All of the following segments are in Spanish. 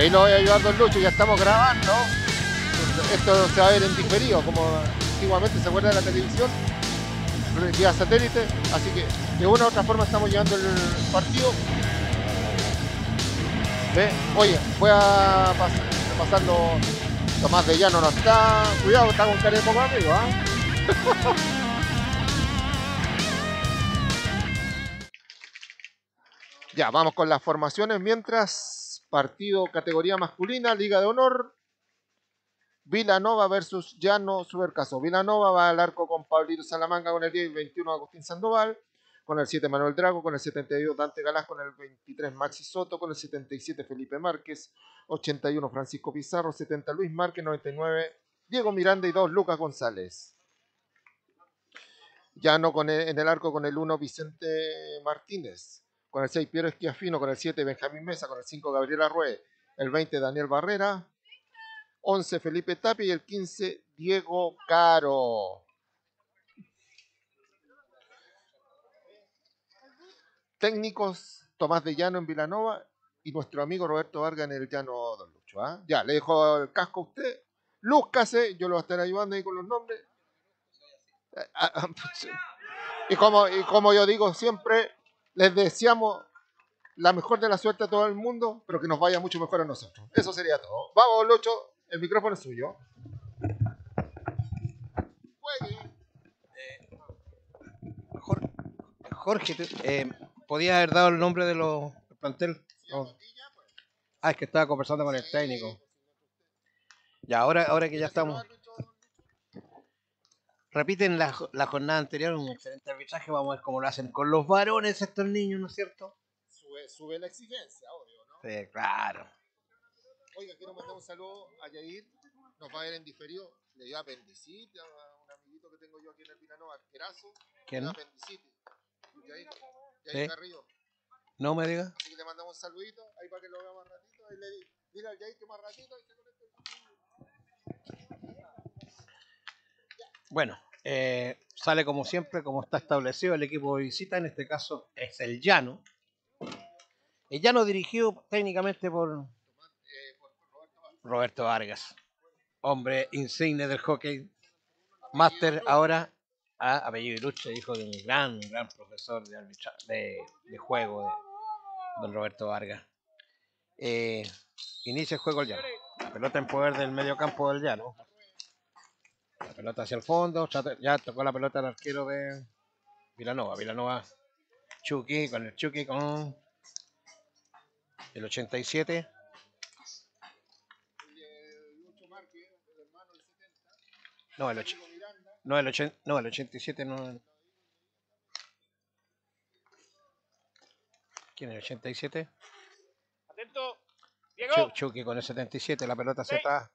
ahí lo voy a ayudar Don Lucho, ya estamos grabando. Esto se va a ver en diferido, como antiguamente se acuerda de la televisión, vía satélite. Así que de una u otra forma estamos llevando el partido. ¿Ve? Oye, voy a pas pasarlo. Tomás de Llano no está. Cuidado, está con cara de poco amigo, ¿ah? ya, vamos con las formaciones mientras partido categoría masculina, Liga de Honor. Vilanova versus Llano Supercaso. Vilanova va al arco con Pablito Salamanca con el 10 y 21 Agustín Sandoval, con el 7 Manuel Drago, con el 72 Dante Galás, con el 23 Maxi Soto, con el 77 Felipe Márquez, 81 Francisco Pizarro, 70 Luis Márquez, 99 Diego Miranda y 2 Lucas González. Llano con en el arco con el 1 Vicente Martínez, con el 6 Piero Esquiafino, con el 7 Benjamín Mesa, con el 5 Gabriela Rue, el 20 Daniel Barrera, 11 Felipe Tapia y el 15 Diego Caro. Técnicos Tomás de Llano en Vilanova y nuestro amigo Roberto Vargas en el Llano Don Lucho. ¿ah? Ya, le dejo el casco a usted. Lúzcase, yo lo voy a estar ayudando ahí con los nombres. Ah, ah, y como, y como yo digo siempre, les deseamos la mejor de la suerte a todo el mundo, pero que nos vaya mucho mejor a nosotros. Eso sería todo. Vamos, Lucho, el micrófono es suyo. Eh, Jorge, eh, ¿podía haber dado el nombre de los del plantel? No. Ah, es que estaba conversando con el técnico. Y ahora, ahora que ya estamos. Repiten la, la jornada anterior, un excelente arbitraje. Vamos a ver cómo lo hacen con los varones estos niños, ¿no es cierto? Sube, sube la exigencia, obvio, ¿no? Sí, claro. Oiga, quiero mandar un saludo a Yair. Nos va a ver en diferido. Le dio apendicitis a un amiguito que tengo yo aquí en el Pinano, arquerazo. ¿Quién? Le dio apendicitis. Yair, Yair ¿Sí? Carrillo. No me diga. Así que le mandamos un saludito ahí para que lo vea más ratito. Ahí le di, dile al Yair que más ratito y se conecte. Bueno, eh, sale como siempre, como está establecido el equipo de visita, en este caso es el Llano. El Llano dirigido técnicamente por Roberto Vargas, hombre insigne del hockey, máster ahora a apellido Ilustre, hijo de un gran, gran profesor de, de, juego de don Roberto Vargas. Eh, inicia el juego el Llano. La pelota en poder del medio campo del Llano. La pelota hacia el fondo. Ya tocó la pelota el arquero de Vilanova. Vilanova. Chucky con el Chucky con el 87. No, el, och- no, el, ochen- no, el 87 no. ¿Quién es el 87? Atento. Diego. Chu- Chucky con el 77, la pelota hacia atrás.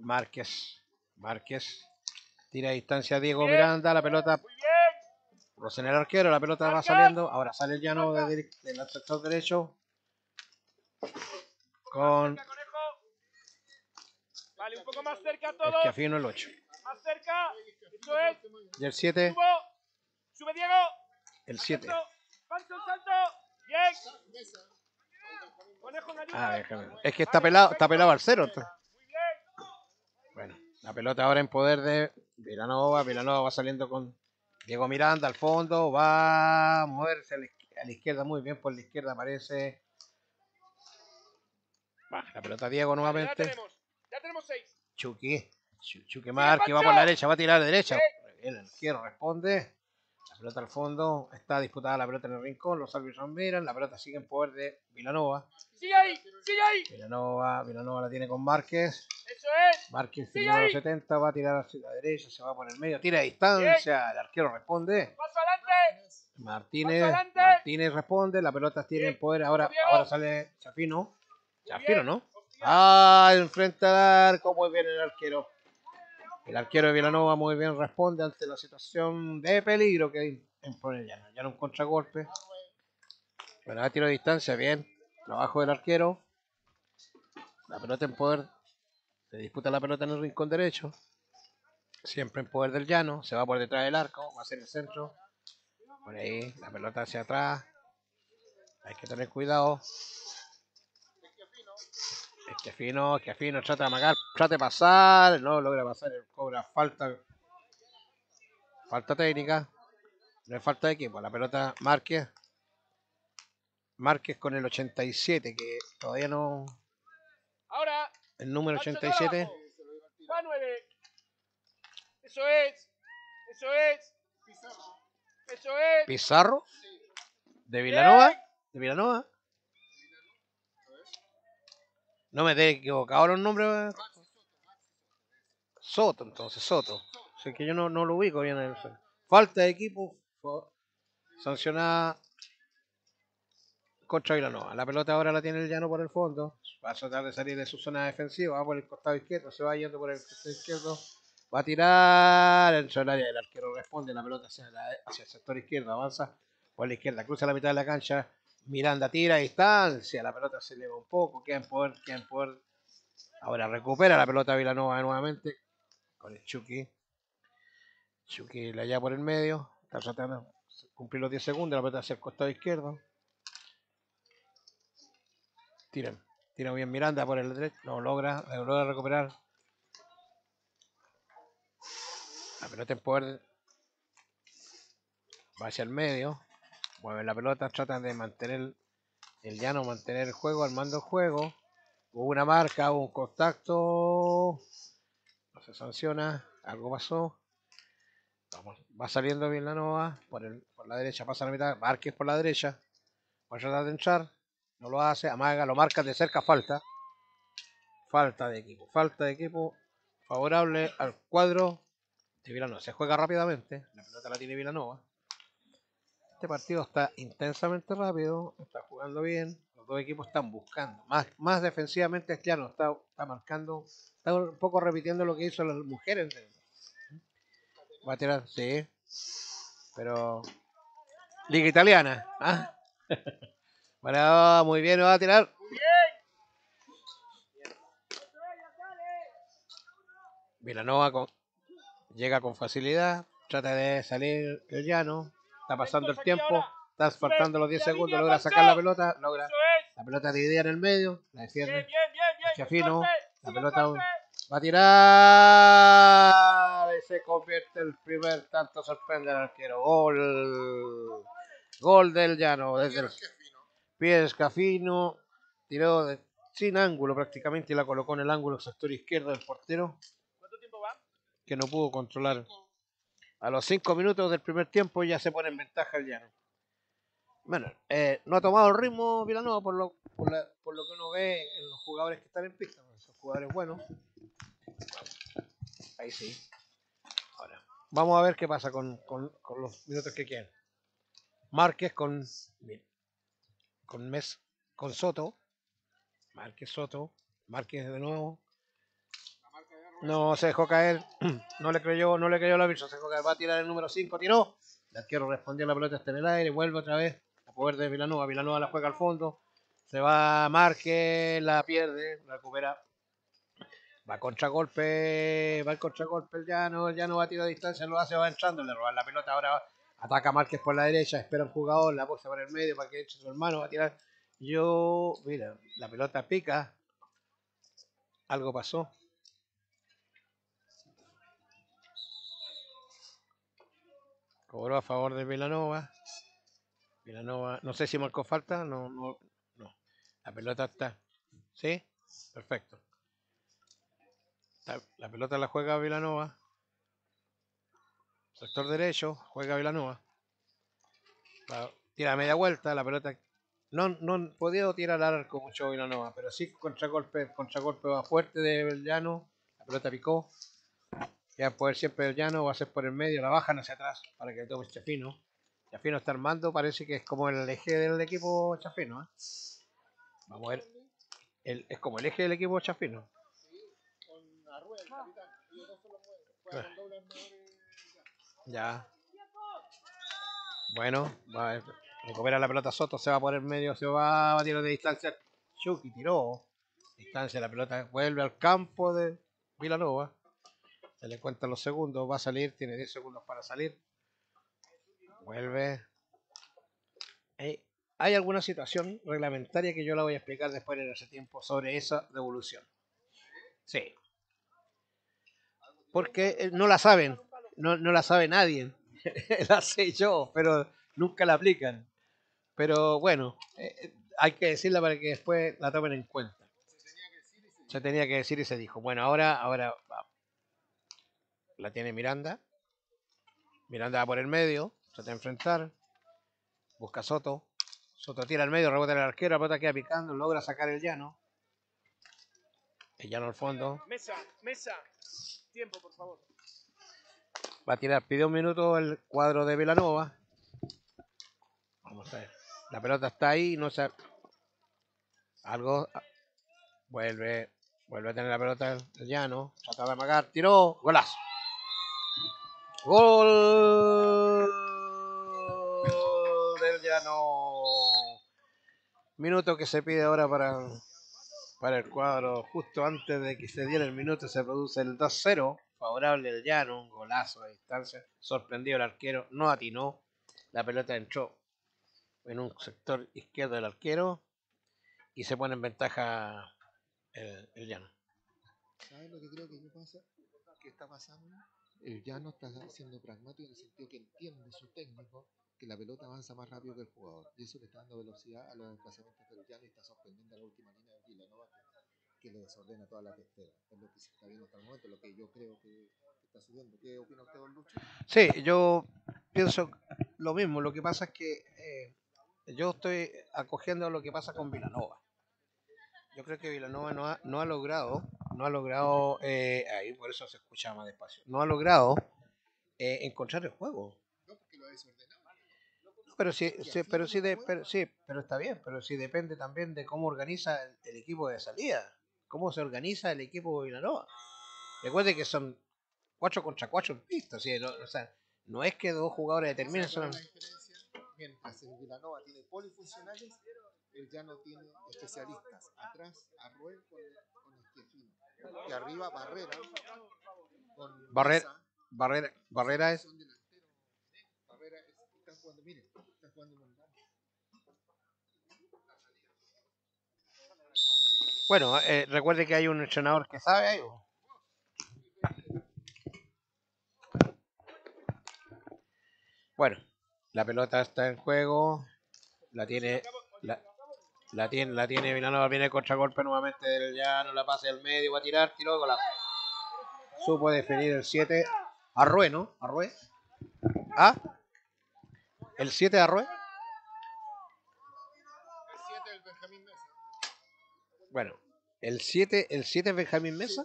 Márquez, Márquez. Tira a distancia Diego Bien. Miranda, la pelota Muy bien. roza en el arquero, la pelota va saliendo. Ahora sale el llano de del sector derecho. Con. Vale, un poco más cerca todo. Esquiafino el 8. Más cerca. Eso es. Y el 7, Subo. Sube Diego. el 7. Atento. Pancho, salto. Bien. Conejo. Ah, déjame. Es que está pelado, está pelado al cero. entonces. La pelota ahora en poder de Vilanova. Vilanova va saliendo con Diego Miranda al fondo. Va a moverse a la, izquier- a la izquierda muy bien. Por la izquierda aparece. Va, la pelota Diego Ya nuevamente. tenemos. Ya tenemos seis. Chucky. Chu- Chucky Marque va por la derecha. Va a tirar a la derecha. El izquierdo responde. La pelota al fondo. Está disputada la pelota en el rincón. Los árbitros miran. La pelota sigue en poder de Vilanova. Sigue ahí. Sigue ahí. Vilanova, Vilanova la tiene con Márquez. Eso es. Márquez número ahí. 70 va a tirar hacia la derecha, se va por el medio, tira a distancia, el arquero responde. Paso adelante. Martínez, adelante. Martínez responde, la pelota tiene Bien. poder, ahora, ahora sale Chafino. Chafino. ¿no? Ah, enfrenta al arco, muy bien el arquero. El arquero de Vilanova muy bien responde ante la situación de peligro que impone el Llano. Ya no un contragolpe. Bueno, a tiro de distancia, bien. Trabajo del arquero. La pelota en poder. Se disputa la pelota en el rincón derecho. Siempre en poder del llano. Se va por detrás del arco. Va a ser el centro. Por ahí. La pelota hacia atrás. Hay que tener cuidado. Es que fino, es que fino, trata de amagar, trata de pasar, no logra pasar, cobra falta. Falta técnica. No es falta de equipo. La pelota Márquez. Márquez con el 87, que todavía no. Ahora, El número Nacho, 87. abajo. Va 9. Eso es. Eso es. Eso es. Pizarro. De Villanova. De Villanova. No me he equivocado los nombres. Soto, entonces, Soto. Así que yo no, no lo ubico bien. en el- Falta de equipo. Sancionada contra Villanova. La pelota ahora la tiene el llano por el fondo. Va a tratar de salir de su zona defensiva. Va por el costado izquierdo. Se va yendo por el costado izquierdo. Va a tirar. Entra el área. El arquero responde. La pelota hacia, la- hacia el sector izquierdo. Avanza por la izquierda. Cruza la mitad de la cancha. Miranda tira a distancia. La pelota se eleva un poco. Queda en poder. Queda poder. Ahora recupera la pelota Vilanova nuevamente. Con el Chucky. Chucky la lleva por el medio. Está tratando de cumplir los 10 segundos. La pelota hacia el costado izquierdo. Tiran. Tira bien Miranda por el derecho. No logra. Lo logra recuperar. La pelota en poder. Va hacia el medio. Mueve la pelota. Tratan de mantener el llano, mantener el juego, armando el juego. Hubo una marca, hubo un contacto. No se sanciona. Algo pasó. Vamos, va saliendo bien la nova. Por, el, por la derecha pasa la mitad. Márquez por la derecha. Va a tratar de entrar. No lo hace. Amaga, lo marca de cerca. Falta. Falta de equipo. Falta de equipo. Favorable al cuadro de Vilanova. Se juega rápidamente. La pelota la tiene Vilanova. Este partido está intensamente rápido. Está jugando bien. Los dos equipos están buscando. Más, más defensivamente claro. Está, está marcando. Está un poco repitiendo lo que hizo las mujeres. Va a tirar, sí. Pero. Liga italiana. ¿ah? Bueno, muy bien, va a tirar. Vilanova con, llega con facilidad, trata de salir el llano, está pasando el tiempo, está faltando los 10 segundos, logra sacar la pelota, logra la pelota dividida en el medio, la Bien, defiende, bien, bien, bien. Chafino, la pelota va a tirar y se convierte el primer tanto, sorprende al arquero, gol, gol del llano, desde el pie de Escafino, tiró de- sin ángulo prácticamente y la colocó en el ángulo sector izquierdo del portero. ¿Cuánto tiempo va? que no pudo controlar. A los 5 minutos del primer tiempo ya se pone en ventaja el llano. Bueno, eh, no ha tomado el ritmo Vilanova por lo, por, la- por lo que uno ve en los jugadores que están en pista. Son jugadores buenos. Ahí sí. Ahora, vamos a ver qué pasa con, con- con los minutos que quedan. Márquez con, con Mes, con Soto. Márquez Soto. Márquez de nuevo. No se dejó caer. No le creyó, no le creyó la bicho. Se dejó caer. Va a tirar el número 5. Tiró. El arquero respondió la pelota está en el aire. Vuelve otra vez. A poder de Vilanova. Vilanova la juega al fondo. Se va Márquez. La pierde. La recupera. Va a contragolpe. Va al contragolpe el llano. El llano va a tirar a distancia. Lo hace. Va entrando. Le roban la pelota. Ahora ataca Márquez por la derecha. Espera un jugador. La bolsa por el medio para que eche su hermano. Va a tirar. Yo. Mira. La pelota pica. Algo pasó. Cobró a favor de Vilanova. Vilanova, no sé si marcó falta, no, no, no. La pelota está. ¿Sí? Perfecto. La pelota la juega Vilanova. Sector derecho, juega Vilanova. Va- tira media vuelta, la pelota. No, no podido tirar al arco mucho Vilanova, pero sí contragolpe, contragolpe va fuerte de Llano. La pelota picó. Ya poder siempre el llano va a ser por el medio, la bajan hacia atrás para que tome Chafino. Chafino está armando, parece que es como el eje del equipo Chafino. ¿eh? Vamos a ver. El- es como el eje del equipo Chafino. Ya. Bueno, va a recupera la pelota Soto, se va por el medio, se va, a tirar de distancia. Chucky tiró. Distancia, la pelota vuelve al campo de Vilanova. Le cuentan los segundos, va a salir, tiene 10 segundos para salir. Vuelve. Hay alguna situación reglamentaria que yo la voy a explicar después en ese tiempo sobre esa devolución. Sí. Porque eh, no la saben, no, no la sabe nadie. la sé yo, pero nunca la aplican. Pero bueno, eh, eh, hay que decirla para que después la tomen en cuenta. Se tenía que decir y se dijo. Bueno, ahora, ahora. La tiene Miranda. Miranda va por el medio, se te enfrentar. Busca Soto. Soto tira al medio, rebota el arquero, la pelota queda picando, logra sacar el llano. El llano al fondo. Mesa, mesa. Tiempo, por favor. Va a tirar, pide un minuto el cuadro de Velanova. Vamos a ver. La pelota está ahí, no se. Algo. Vuelve. Vuelve a tener la pelota el llano. Trata de amagar. Tiró. Golazo. Gol del llano. Minuto que se pide ahora para, para el cuadro. Justo antes de que se diera el minuto se produce el 2-0. Favorable del llano. Un golazo a distancia. Sorprendido el arquero. No atinó. La pelota entró en un sector izquierdo del arquero y se pone en ventaja el, llano. ¿Sabes lo que creo que pasa? ¿Qué está pasando? El llano está siendo pragmático en el sentido que entiende su técnico que la pelota avanza más rápido que el jugador. Y eso le está dando velocidad a los desplazamientos del y está sorprendiendo a la última línea de Villanova que, le desordena toda la testera. Es lo que se está viendo hasta el momento, lo que yo creo que, está subiendo. ¿Qué opina usted, don Lucho? Sí, yo pienso lo mismo. Lo que pasa es que eh, yo estoy acogiendo lo que pasa con Villanova. Yo creo que Villanova no ha, no ha logrado, no ha logrado, eh, ahí por eso se escucha más despacio, no ha logrado eh, encontrar el juego. No, porque lo ha desordenado. No, pero sí, sí, pero sí, de, pero, sí, pero está bien, pero sí depende también de cómo organiza el, el equipo de salida, cómo se organiza el equipo de Villanova. Recuerde que son 4 contra 4 en pista, ¿sí? no, o sea, no es que dos jugadores determinen ¿Sabe cuál solamente. Mientras el Villanova tiene polifuncionales, el llano tiene especialistas. Atrás, Arruel con. Y arriba, Barrera. Con Barrera- Mesa, Barrera, Barrera es. Barrera es, están jugando, miren, están jugando. Bueno, eh, recuerde que hay un entrenador que sabe algo. Bueno, la pelota está en juego. La tiene. La, la tiene, la tiene Villanova, viene el contragolpe nuevamente del llano, la pasa al medio, va a tirar, tiró golazo. Supo definir el 7. Arrué, ¿no? Arrué. ¿Ah? ¿El 7 de Arrué? El 7 del Benjamín Mesa. Bueno, el 7 el 7 es Benjamín Mesa.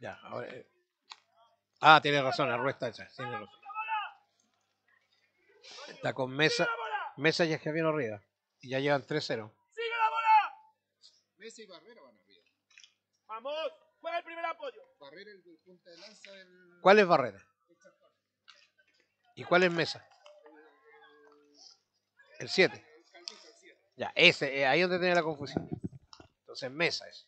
Ya, ahora. eh. Ah, tiene razón, Arrué está hecha. Tiene razón. Está con Mesa, Mesa y Javier arriba. Y ya llevan 3-0. ¡Sigue la bola! Mesa y Barrera van arriba. ¡Vamos! ¡Juega el primer apoyo! Barrera el, punta de lanza del. ¿Cuál es Barrera? ¿Y cuál es Mesa? El 7. Ya, ese, eh, ahí es donde tenía la confusión. Entonces Mesa es.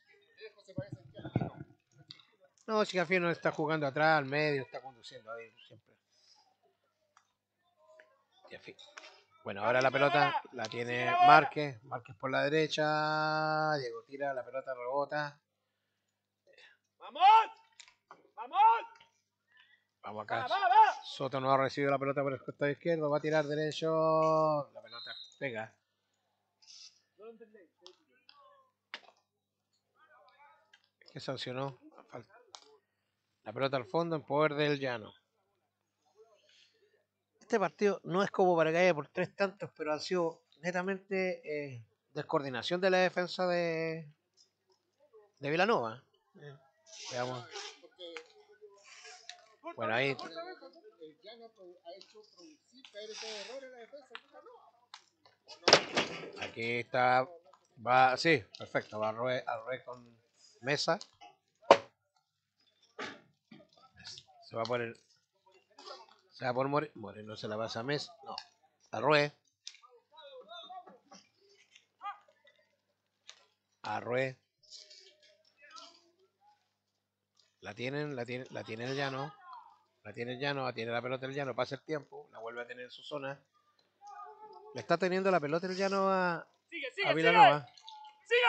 No, si Javier no está jugando atrás, al medio, está conduciendo ahí siempre. Bueno, ahora la pelota la tiene Márquez. Márquez por la derecha. Diego tira, la pelota rebota. ¡Vamos! ¡Vamos! Vamos ¡Va, acá. va, va! Soto no ha recibido la pelota por el costado izquierdo. Va a tirar derecho. La pelota pega. No lo entendéis. que sancionó? La pelota al fondo en poder del llano. Este partido no es como para que haya por tres tantos, pero ha sido netamente eh, descoordinación de la defensa de, de Vilanova. Eh, veamos. Bueno, ahí aquí está. Va, sí, perfecto. Va Arrué, Arrué con mesa. Se va por el. Se va por More. Moreno se la pasa a Mesa. No. Arrué. Arrué. La tienen, la tiene, la tiene el llano. La tiene el llano, tiene la pelota el llano, pasa el tiempo, la vuelve a tener en su zona. Le está teniendo la pelota el llano a, Sigue, a sigue, sigue. Vilanova. Sigue.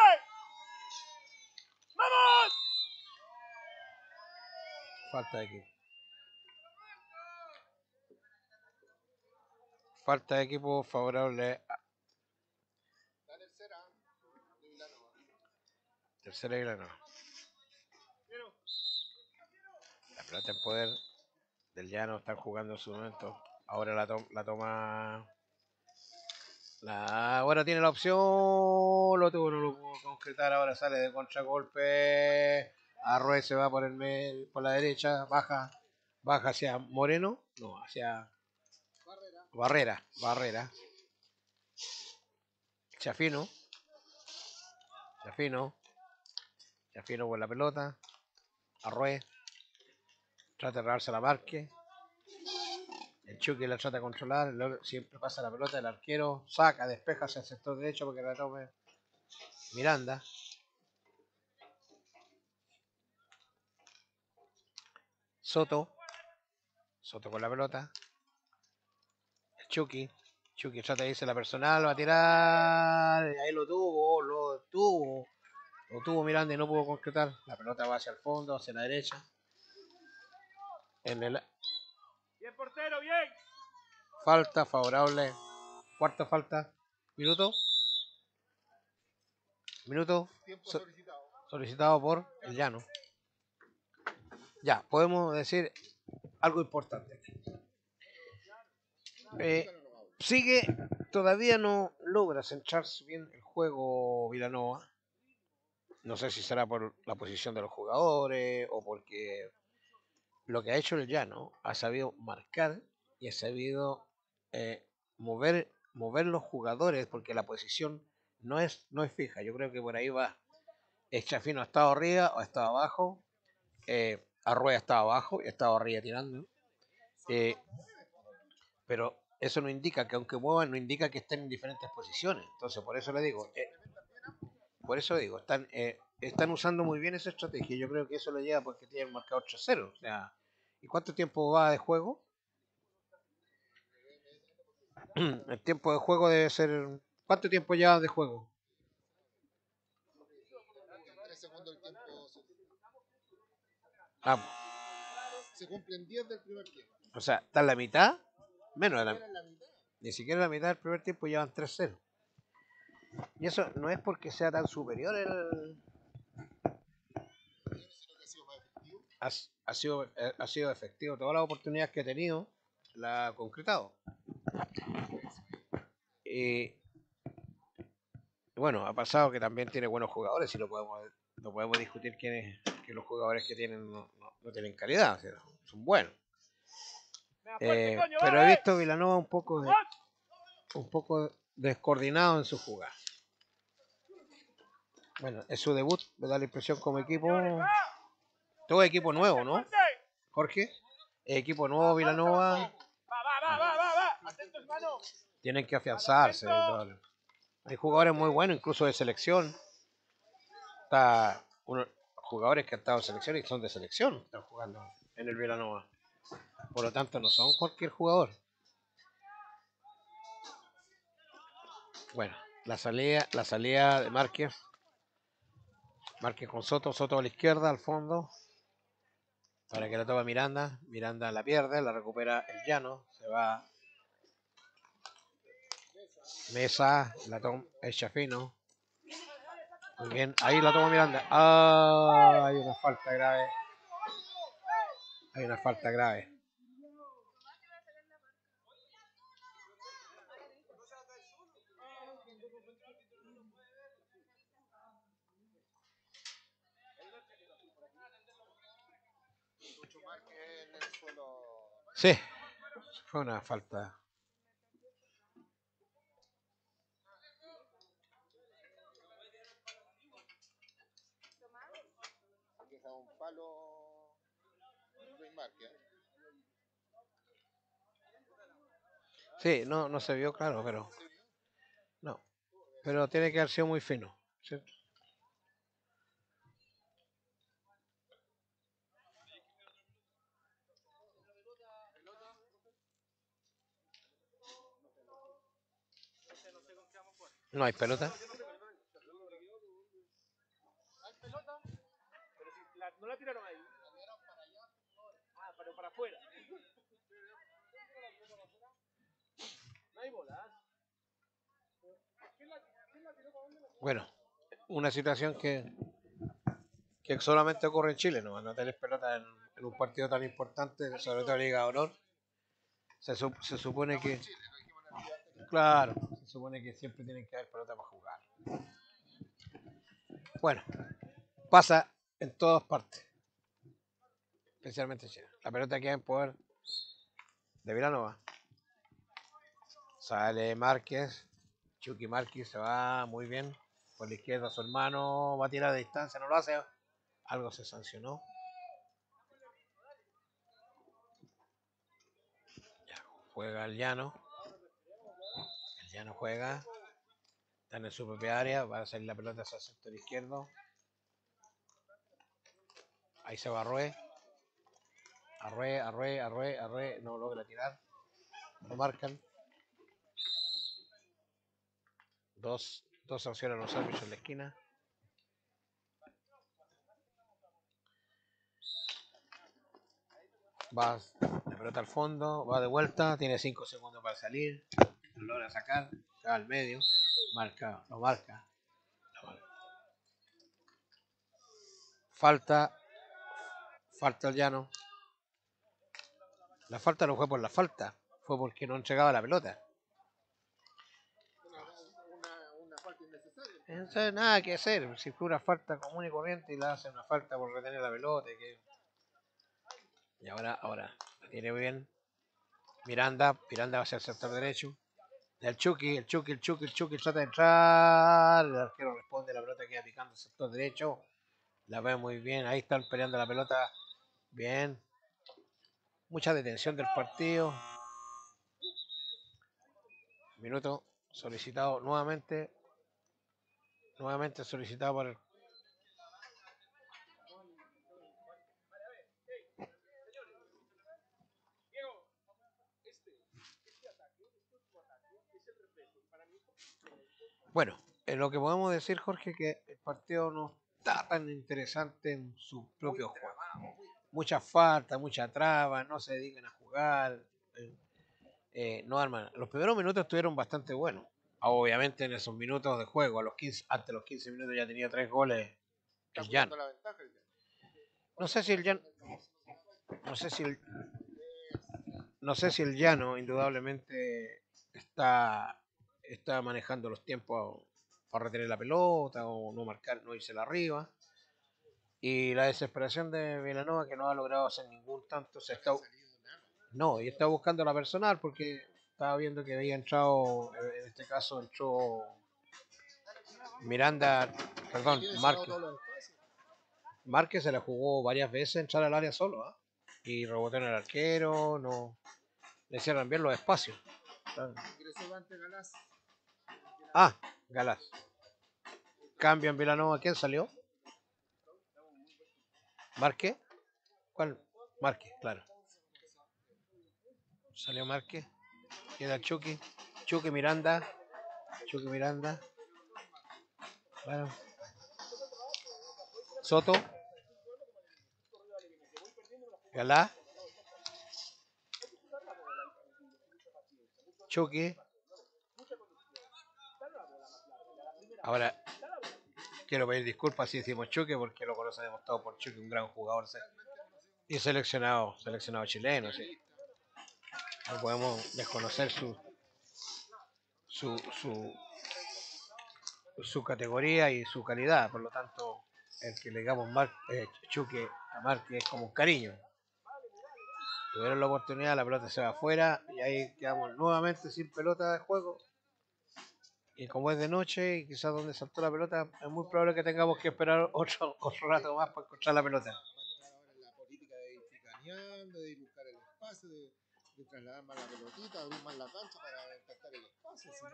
¡Vamos! Falta de equipo. Falta de equipo favorable La tercera de Vilanova. tercera Vilanova. La pelota en poder del llano están jugando en su momento. Ahora la, to- la toma. La, ahora tiene la opción. Lo tuvo, no lo pudo concretar. Ahora sale de contragolpe. Arrué se va por el por la derecha. Baja. Baja hacia Moreno. No, hacia Barrera. Barrera. Chafino. Chafino. Chafino con la pelota. Arrué. Trata de robarse la marque. El Chucky la trata de controlar. siempre pasa la pelota. El arquero saca, despeja hacia el sector derecho porque la tome Miranda. Soto. Soto con la pelota. Chucky. Chucky trata de irse la personal. Va a tirar. Ahí lo tuvo. Lo tuvo. Lo tuvo Miranda y no pudo concretar. La pelota va hacia el fondo, hacia la derecha. En el Bien, portero, bien. falta favorable. Cuarta falta. Minuto. Minuto Tiempo So- solicitado. solicitado por el llano. Ya, podemos decir algo importante. Eh, sigue, todavía no logra centrarse bien el juego Vilanova. No sé si será por la posición de los jugadores o porque lo que ha hecho el llano ha sabido marcar y ha sabido eh, mover, mover los jugadores porque la posición no es, no es fija. Yo creo que por ahí va. Chafino ha estado arriba o ha estado abajo. Eh, Arrueda estaba abajo y ha estado arriba tirando. Eh, pero eso no indica que aunque muevan, no indica que estén en diferentes posiciones. Entonces, por eso le digo, eh, por eso digo, están, eh, están usando muy bien esa estrategia. Yo creo que eso le lleva porque tienen marcador 3-0. O sea, ¿y cuánto tiempo va de juego? El tiempo de juego debe ser. ¿Cuánto tiempo lleva de juego? Ah, se cumplen 10 del primer tiempo. o sea, está en la mitad, menos de la, mitad. ni siquiera la mitad del primer tiempo llevan 3-0. Y eso no es porque sea tan superior el. Ha sido. Ha, eh, ha sido efectivo. Todas las oportunidades que ha tenido, la ha concretado. Y bueno, ha pasado que también tiene buenos jugadores y lo podemos, no podemos discutir quiénes, que los jugadores que tienen no, no- no tienen calidad, o sea, son buenos. Eh, pero he visto Vilanova un poco de, un poco descoordinado en su jugada. Bueno, es su debut, me da la impresión como equipo. Todo equipo nuevo, ¿no? Jorge, equipo nuevo Vilanova, tienen que afianzarse. Hay jugadores muy buenos, incluso de selección. Está uno, jugadores que han estado en selección y son de selección, están jugando en el Vilanova. Por lo tanto, no son cualquier jugador. Bueno, la salida, la salida de Márquez. Márquez con Soto, Soto a la izquierda, al fondo. Para que la toma Miranda. Miranda la pierde, la recupera el llano. Se va. Mesa, la toma el Chafino. Muy bien, ahí la toma Miranda. Ah, hay una falta grave. Hay una falta grave. Sí, fue una falta. Sí, no, no se vio, claro, pero. No. Pero tiene que haber sido muy fino, ¿cierto? No hay pelota. No la tiraron ahí. Bueno, una situación que, que solamente ocurre en Chile, no, no tener pelota en, en un partido tan importante, sobre todo Liga de Honor. Se supone que. Claro, se supone que siempre tienen que haber pelota para jugar. Bueno, pasa en todas partes, especialmente en Chile. La pelota queda en poder de Vilanova. Sale Márquez, Chucky Márquez se va muy bien por la izquierda su hermano, va a tirar de distancia, no lo hace, algo se sancionó. Juega el llano, el llano juega, está en su propia área, va a salir la pelota hacia el sector izquierdo. Ahí se va Arrué, Arrué, Arrué, Arrué, Arrué, no logra tirar, lo marcan. Dos, dos sanciones a los árbitros en la esquina. Va la pelota al fondo, va de vuelta, tiene 5 segundos para salir, lo logra sacar, va al medio, marca, lo marca. lo marca. Falta, falta el llano. La falta no fue por la falta, fue porque no entregaba la pelota. Entonces, nada que hacer. Si fue una falta común y corriente y la hace una falta por retener la pelota. que- Y ahora, ahora, la tiene bien. Miranda, Miranda va hacia el sector derecho. El Chucky, el Chucky, el Chucky, el Chucky trata de entrar. El arquero responde, la pelota queda picando el sector derecho. La ve muy bien. Ahí están peleando la pelota. Bien. Mucha detención del partido. Minuto solicitado nuevamente nuevamente solicitado por el Bueno, en lo que podemos decir, Jorge, que el partido no está tan interesante en su propio juego. Mucha falta, mucha traba, no se dedican a jugar, eh, eh, no arman. Los primeros minutos estuvieron bastante buenos. Obviamente en esos minutos de juego, a los 15, antes de los 15 minutos ya tenía tres goles el Llano. No sé si el Llano. No sé si el. No sé si el Llano, indudablemente, está, está manejando los tiempos para retener la pelota o no marcar, no irse la arriba. Y la desesperación de Vilanova que no ha logrado hacer ningún tanto, se está, no, y está buscando la personal porque estaba viendo que había entrado, eh, en este caso entró Miranda, perdón, Márquez. Márquez se la jugó varias veces entrar al área solo, ¿ah? Y rebotó en el arquero, no. Le cierran bien los espacios. Ah, Galás. Cambio en Vilanova, ¿quién salió? ¿Márquez? ¿Cuál? Márquez, claro. Salió Márquez. Queda Chucky. Chucky Miranda. Chucky Miranda. Bueno. Soto. Galá. Chucky. Ahora, quiero pedir disculpas si decimos Chucky, porque lo conocemos todos por Chucky, un gran jugador y seleccionado, seleccionado chileno. sí. No podemos desconocer su, su, su, su categoría y su calidad, por lo tanto, el que le digamos Mar, eh, Chucky a Marque es como un cariño. Tuvieron la oportunidad, la pelota se va afuera y ahí quedamos nuevamente sin pelota de juego. Y como es de noche y quizás donde saltó la pelota, es muy probable que tengamos que esperar otro, otro rato más para encontrar la pelota. De trasladar más la pelotita, abrir más la cancha para intentar el espacio, si no,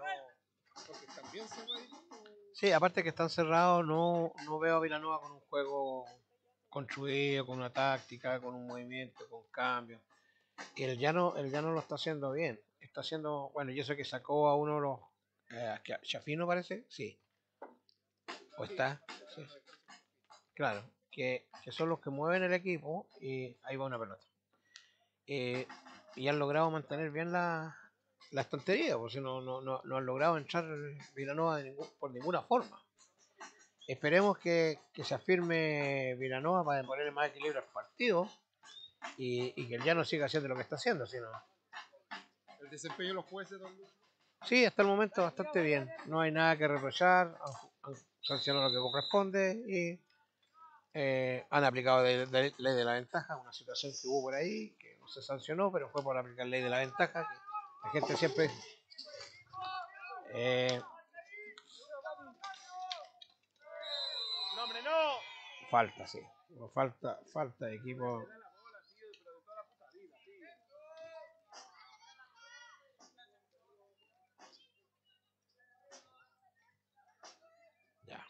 porque va a ir. Sí, aparte que están cerrados, no, no veo a Vilanova con un juego construido, con una táctica, con un movimiento, con cambios. Y el llano, el llano lo está haciendo bien. Está haciendo, bueno, yo sé que sacó a uno de los eh, que- Chafino parece, sí. ¿O está? Sí. Claro, que, que son los que mueven el equipo y ahí va una pelota. Eh, y han logrado mantener bien la, la estantería, porque no, no, no, no han logrado entrar Vilanova de ningún- por ninguna forma. Esperemos que, que se afirme Vilanova para ponerle más equilibrio al partido y, y que el Llano siga haciendo lo que está haciendo. Sino... El desempeño de los jueces, Luis. Sí, hasta el momento bastante bien. No hay nada que reprochar. Han, han sancionado lo que corresponde y eh, han aplicado de- ley de la ventaja. Una situación que hubo por ahí se sancionó, pero fue por aplicar ley de la ventaja. que la gente siempre. Eh, falta, sí. Falta, falta de equipo. Ya.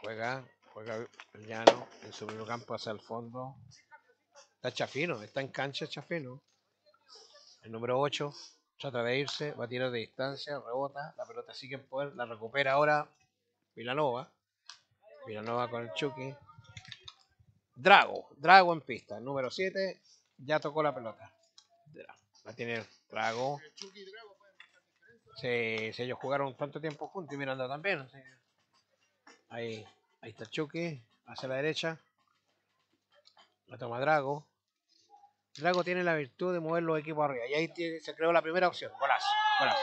Juega, juega el llano en su medio campo hacia el fondo. Está Chafino, está en cancha Chafino. El número 8 trata de irse, va a tirar de distancia, rebota, la pelota sigue en poder, la recupera ahora Vilanova. Vilanova con el Chucky. Drago, Drago en pista, el número 7 ya tocó la pelota. La tiene Drago. Sí, si ellos jugaron tanto tiempo juntos y Miranda también. sí. Ahí, ahí está Chucky, hacia la derecha. La toma Drago. Drago tiene la virtud de mover los equipos arriba. Y ahí tiene- se creó la primera opción. Golazo. Golazo.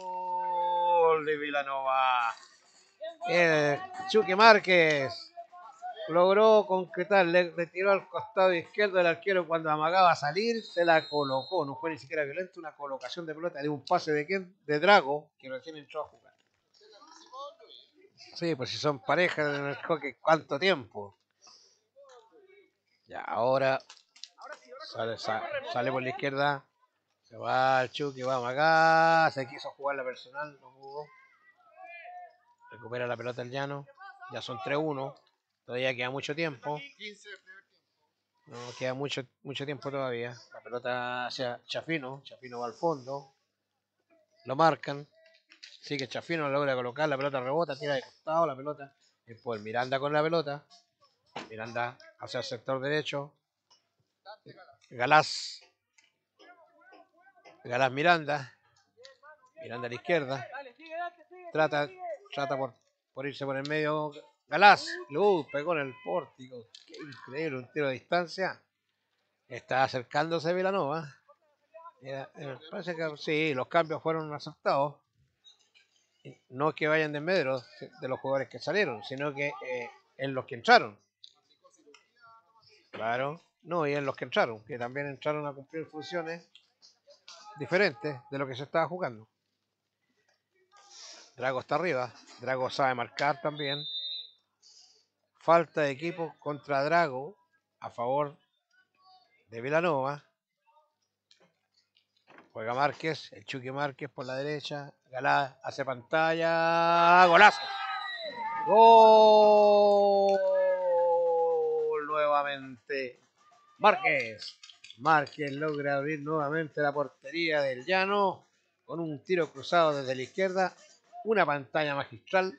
Gol de Vilanova. El Chucky Márquez logró concretar, le retiró al costado izquierdo del arquero cuando amagaba a salir, se la colocó, no fue ni siquiera violento, una colocación de pelota de un pase de quién? De Drago, que recién entró a jugar. Sí, pues si son parejas en el hockey, ¿cuánto tiempo? Ya, ahora sale, sa- sale por la izquierda, se va el Chucky, vamos acá, se quiso jugar la personal, no pudo. Recupera la pelota el llano, ya son 3-1, todavía queda mucho tiempo. 15 del primer tiempo. No queda mucho, mucho tiempo todavía. La pelota hacia Chafino. Chafino va al fondo. Lo marcan. Sigue Chafino, logra colocar. La pelota rebota, tira de costado la pelota. Después Miranda con la pelota. Miranda hacia el sector derecho. Galás. Galás Miranda. Miranda a la izquierda. Trata, trata por, por irse por el medio. Galás, Luz, pegó en el pórtico. Qué increíble, un tiro de distancia. Está acercándose Vilanova. Parece que sí, los cambios fueron aceptados. No que vayan de medio de los jugadores que salieron, sino que eh, en los que entraron. Claro, no, y en los que entraron, que también entraron a cumplir funciones diferentes de lo que se estaba jugando. Drago está arriba. Drago sabe marcar también. Falta de equipo contra Drago a favor de Vilanova. Juega Márquez, el Chucky Márquez por la derecha. Galá hace pantalla. ¡Golazo! ¡Gol! Nuevamente. Márquez. Márquez logra abrir nuevamente la portería del Llano con un tiro cruzado desde la izquierda. Una pantalla magistral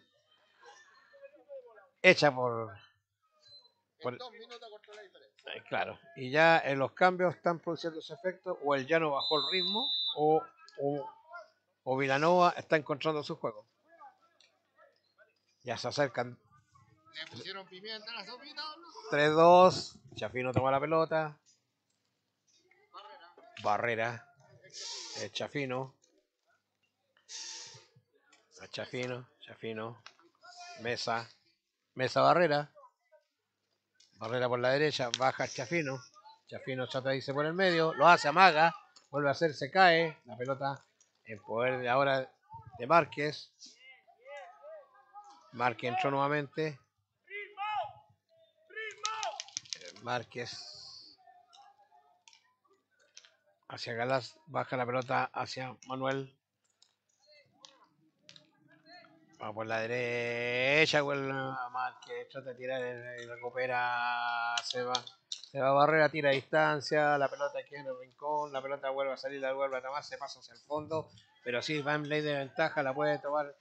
hecha por, Por- En dos minutos cortó la diferencia. Eh, Claro, y ya en los cambios están produciendo ese efecto, o el llano bajó el ritmo, o, o, o Vilanova está encontrando su juego. Ya se acercan Le pusieron pimienta la sopita, don Luis. 3-2, Chafino toma la pelota, Barrera, Chafino, Chafino, Chafino, Mesa, Mesa Barrera, Barrera por la derecha, baja Chafino, Chafino trata de irse por el medio, lo hace, amaga, vuelve a hacer, se cae, la pelota en poder de ahora de Márquez, Márquez entró nuevamente, Márquez hacia Galas, baja la pelota hacia Manuel. Va por la derecha, vuelve Márquez, trata de tirar y recupera, se va, a barrer, tira a distancia, la pelota queda en el rincón, la pelota vuelve a salir, la vuelve a tomar, se pasa hacia el fondo, pero sí, va en ley de ventaja, la puede tomar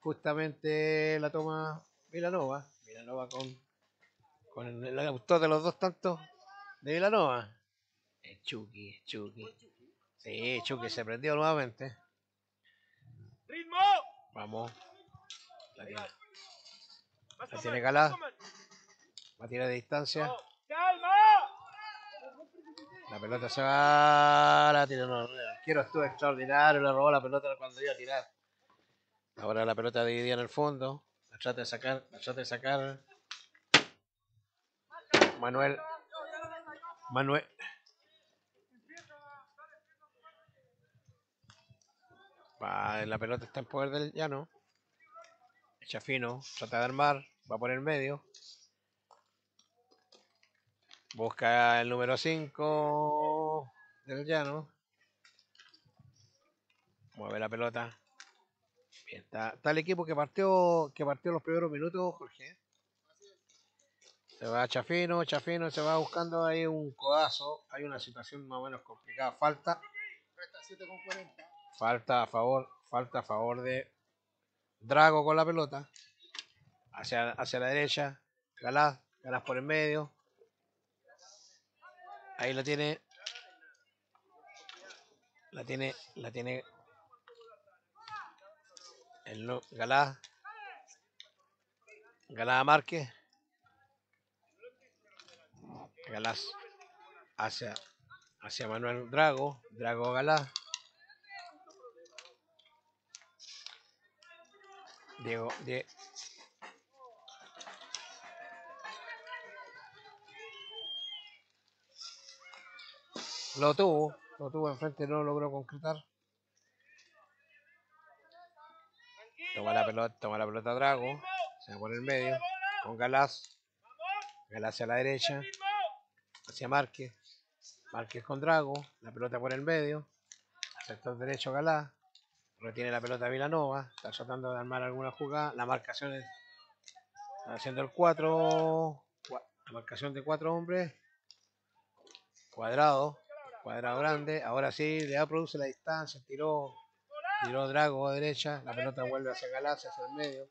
justamente la toma Vilanova. Vilanova con, con el autor de los dos tantos de Vilanova. Es Chucky, es Chucky. Sí, Chucky se prendió nuevamente. ¡Ritmo! Vamos. La tiene, Más La tiene menos. va a tirar de distancia. ¡Calma! La pelota se va. La tira. No, no, el arquero estuvo extraordinario. Le robó la pelota cuando iba a tirar. Ahora la pelota dividida en el fondo. La trata de sacar. La trata de sacar. Manuel. Manuel. Va, la pelota está en poder del llano. Echa fino. Trata de armar. Va por el medio. Busca el número 5 del llano. Mueve la pelota. Bien, está, el equipo que partió que partió los primeros minutos, Jorge. Se va Chafino, Chafino se va buscando ahí un codazo. Hay una situación más o menos complicada. Falta, Resta 7 con 40. falta a favor, falta a favor de Drago con la pelota. Hacia, hacia la derecha. Galás, Galás por el medio. Ahí la tiene. La tiene, la tiene. El Galá. Galá Márquez. Galás hacia, hacia Manuel Drago. Drago Galá. Diego, Die- Lo tuvo, lo tuvo enfrente, no lo logró concretar. Toma la pelota, toma la pelota Drago. Se va por el medio. Con Galás. Galás hacia la derecha. Hacia Márquez. Márquez con Drago. La pelota por el medio. Sector derecho Galás. Retiene la pelota Vilanova. Está tratando de armar alguna jugada. La marcación es. Haciendo el 4. La marcación de cuatro hombres. Cuadrado. Cuadrado grande. Ahora sí, le da produce la distancia. Tiró. Tiró Drago a derecha. La pelota vuelve hacia Galás, hacia el medio.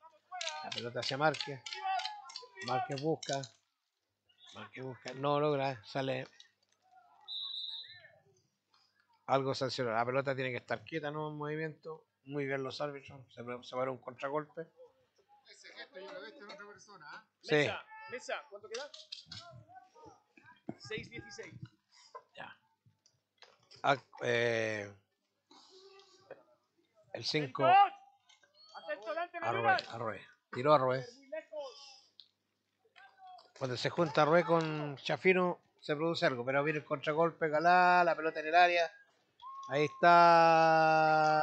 La pelota hacia Márquez. Márquez busca. No logra. Sale. Algo sancionado. La pelota tiene que estar quieta, ¿no? En movimiento. Muy bien los árbitros. Se, se paró un contragolpe. Ese gesto yo lo he visto en otra persona. ¿ah? Sí. Mesa, mesa, ¿cuánto queda? 6-16. Ya. Ah, eh, el 5. Atento delante, no Arrué, vivas. Arrué. Tiró Arrué. Cuando se junta Arrué con Chafino se produce algo, pero viene el contragolpe, Galá, la pelota en el área. Ahí está.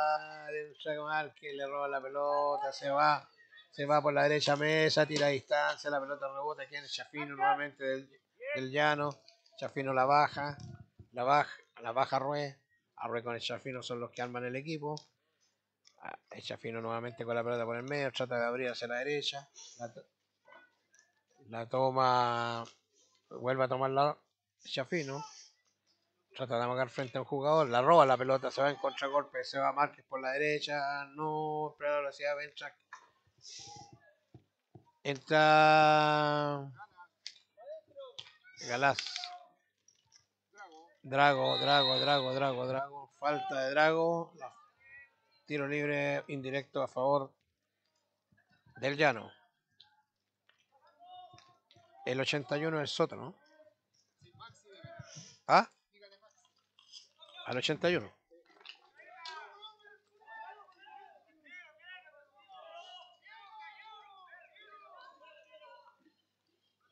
que le roba la pelota, se va. Se va por la derecha mesa, tira a distancia, la pelota rebota, aquí en Chafino nuevamente del, llano. Chafino la baja, la baja, la baja. Arrué con el Chafino son los que arman el equipo. Ah, El Chafino nuevamente con la pelota por el medio, trata de abrir hacia la derecha. La toma, vuelve a tomar la Chafino. Trata de amagar frente a un jugador, la roba la pelota, se va en contragolpe, se va Márquez por la derecha, no, espera la velocidad, entra. Entra Galás. Drago, Drago, Drago, Drago, Drago. Falta de Drago. Tiro libre indirecto a favor del llano. El 81 es Soto, ¿no? ¿Ah? Al 81.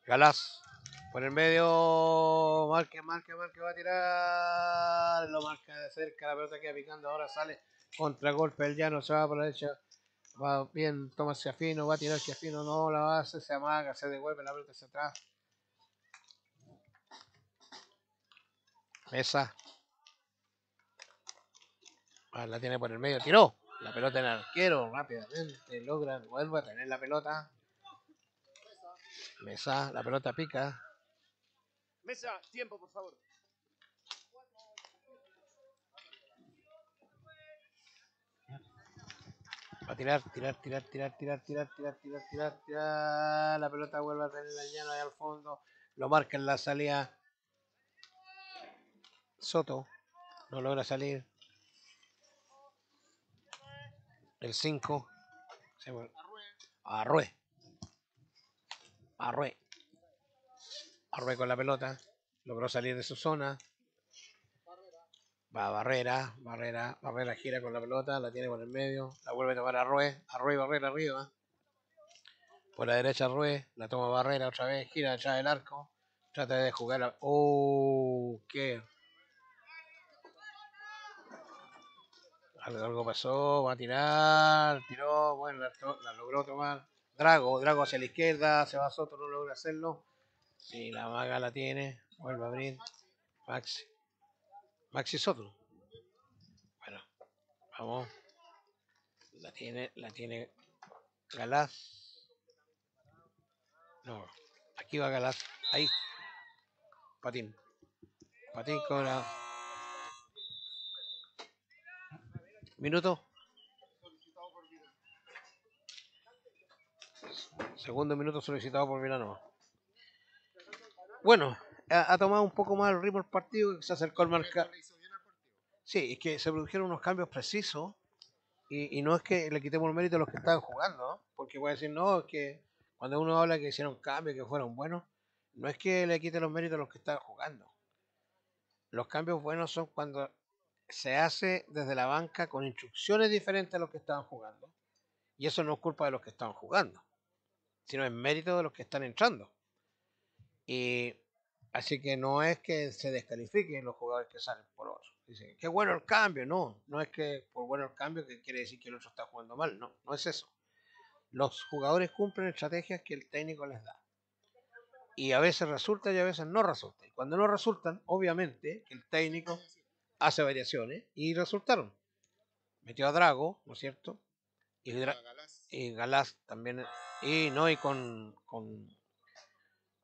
Galás. Por el medio. Marque, marque, marque. Va a tirar. Lo marca de cerca. La pelota queda picando. Ahora sale. Contragolpe. El llano se va por la derecha. Va bien. Toma hacia fino. Va a tirar hacia fino. No la hace. Se amaga. Se devuelve la pelota hacia atrás. Mesa. Ah, la tiene por el medio. Tiró. La pelota en el arquero. Rápidamente. Logra. Vuelve a tener la pelota. Mesa. La pelota pica. Mesa, tiempo, por favor. A tirar, tirar, tirar, tirar, tirar, tirar, tirar, tirar, tirar, tirar. La pelota vuelve a tener el llano ahí al fondo. Lo marca en la salida. Soto. No logra salir. El 5. Arrué. Arrué. Arrué con la pelota. Logró salir de su zona. Va a Barrera, Barrera, Barrera gira con la pelota, la tiene por el medio, la vuelve a tomar a Arrué, Arrué y Barrera arriba. Por la derecha Arrué, la toma Barrera otra vez, gira atrás del arco, trata de jugar a... ¡Oh! ¿Qué? Algo, pasó, va a tirar, tiró, bueno, la, la logró tomar. Drago, Drago hacia la izquierda, se va a Soto, no logra hacerlo. Sí, la maga la tiene, vuelve a abrir. Maxi. Maxi Soto. Bueno, vamos. La tiene, la tiene Galaz. No, aquí va Galaz. Ahí. Patín. Patín con la. Minuto. Segundo minuto solicitado por Vilanova. Bueno, ha, ha tomado un poco más el ritmo el partido, se acercó al marca. Sí, es que se produjeron unos cambios precisos y, y no es que le quitemos el mérito a los que estaban jugando, ¿no? porque puede decir, no, es que cuando uno habla que hicieron cambios, que fueron buenos, no es que le quite los méritos a los que estaban jugando. Los cambios buenos son cuando se hace desde la banca con instrucciones diferentes a los que estaban jugando. Y eso no es culpa de los que estaban jugando, sino es mérito de los que están entrando. Y así que no es que se descalifiquen los jugadores que salen por otro. Dicen, qué bueno el cambio. No, no es que por bueno el cambio que quiere decir que el otro está jugando mal. No, no es eso. Los jugadores cumplen estrategias que el técnico les da. Y a veces resulta y a veces no resulta. Y cuando no resultan, obviamente, el técnico hace variaciones y resultaron. Metió a Drago, ¿no es cierto? Y, Dra- y Galás también. Y no, y con, con,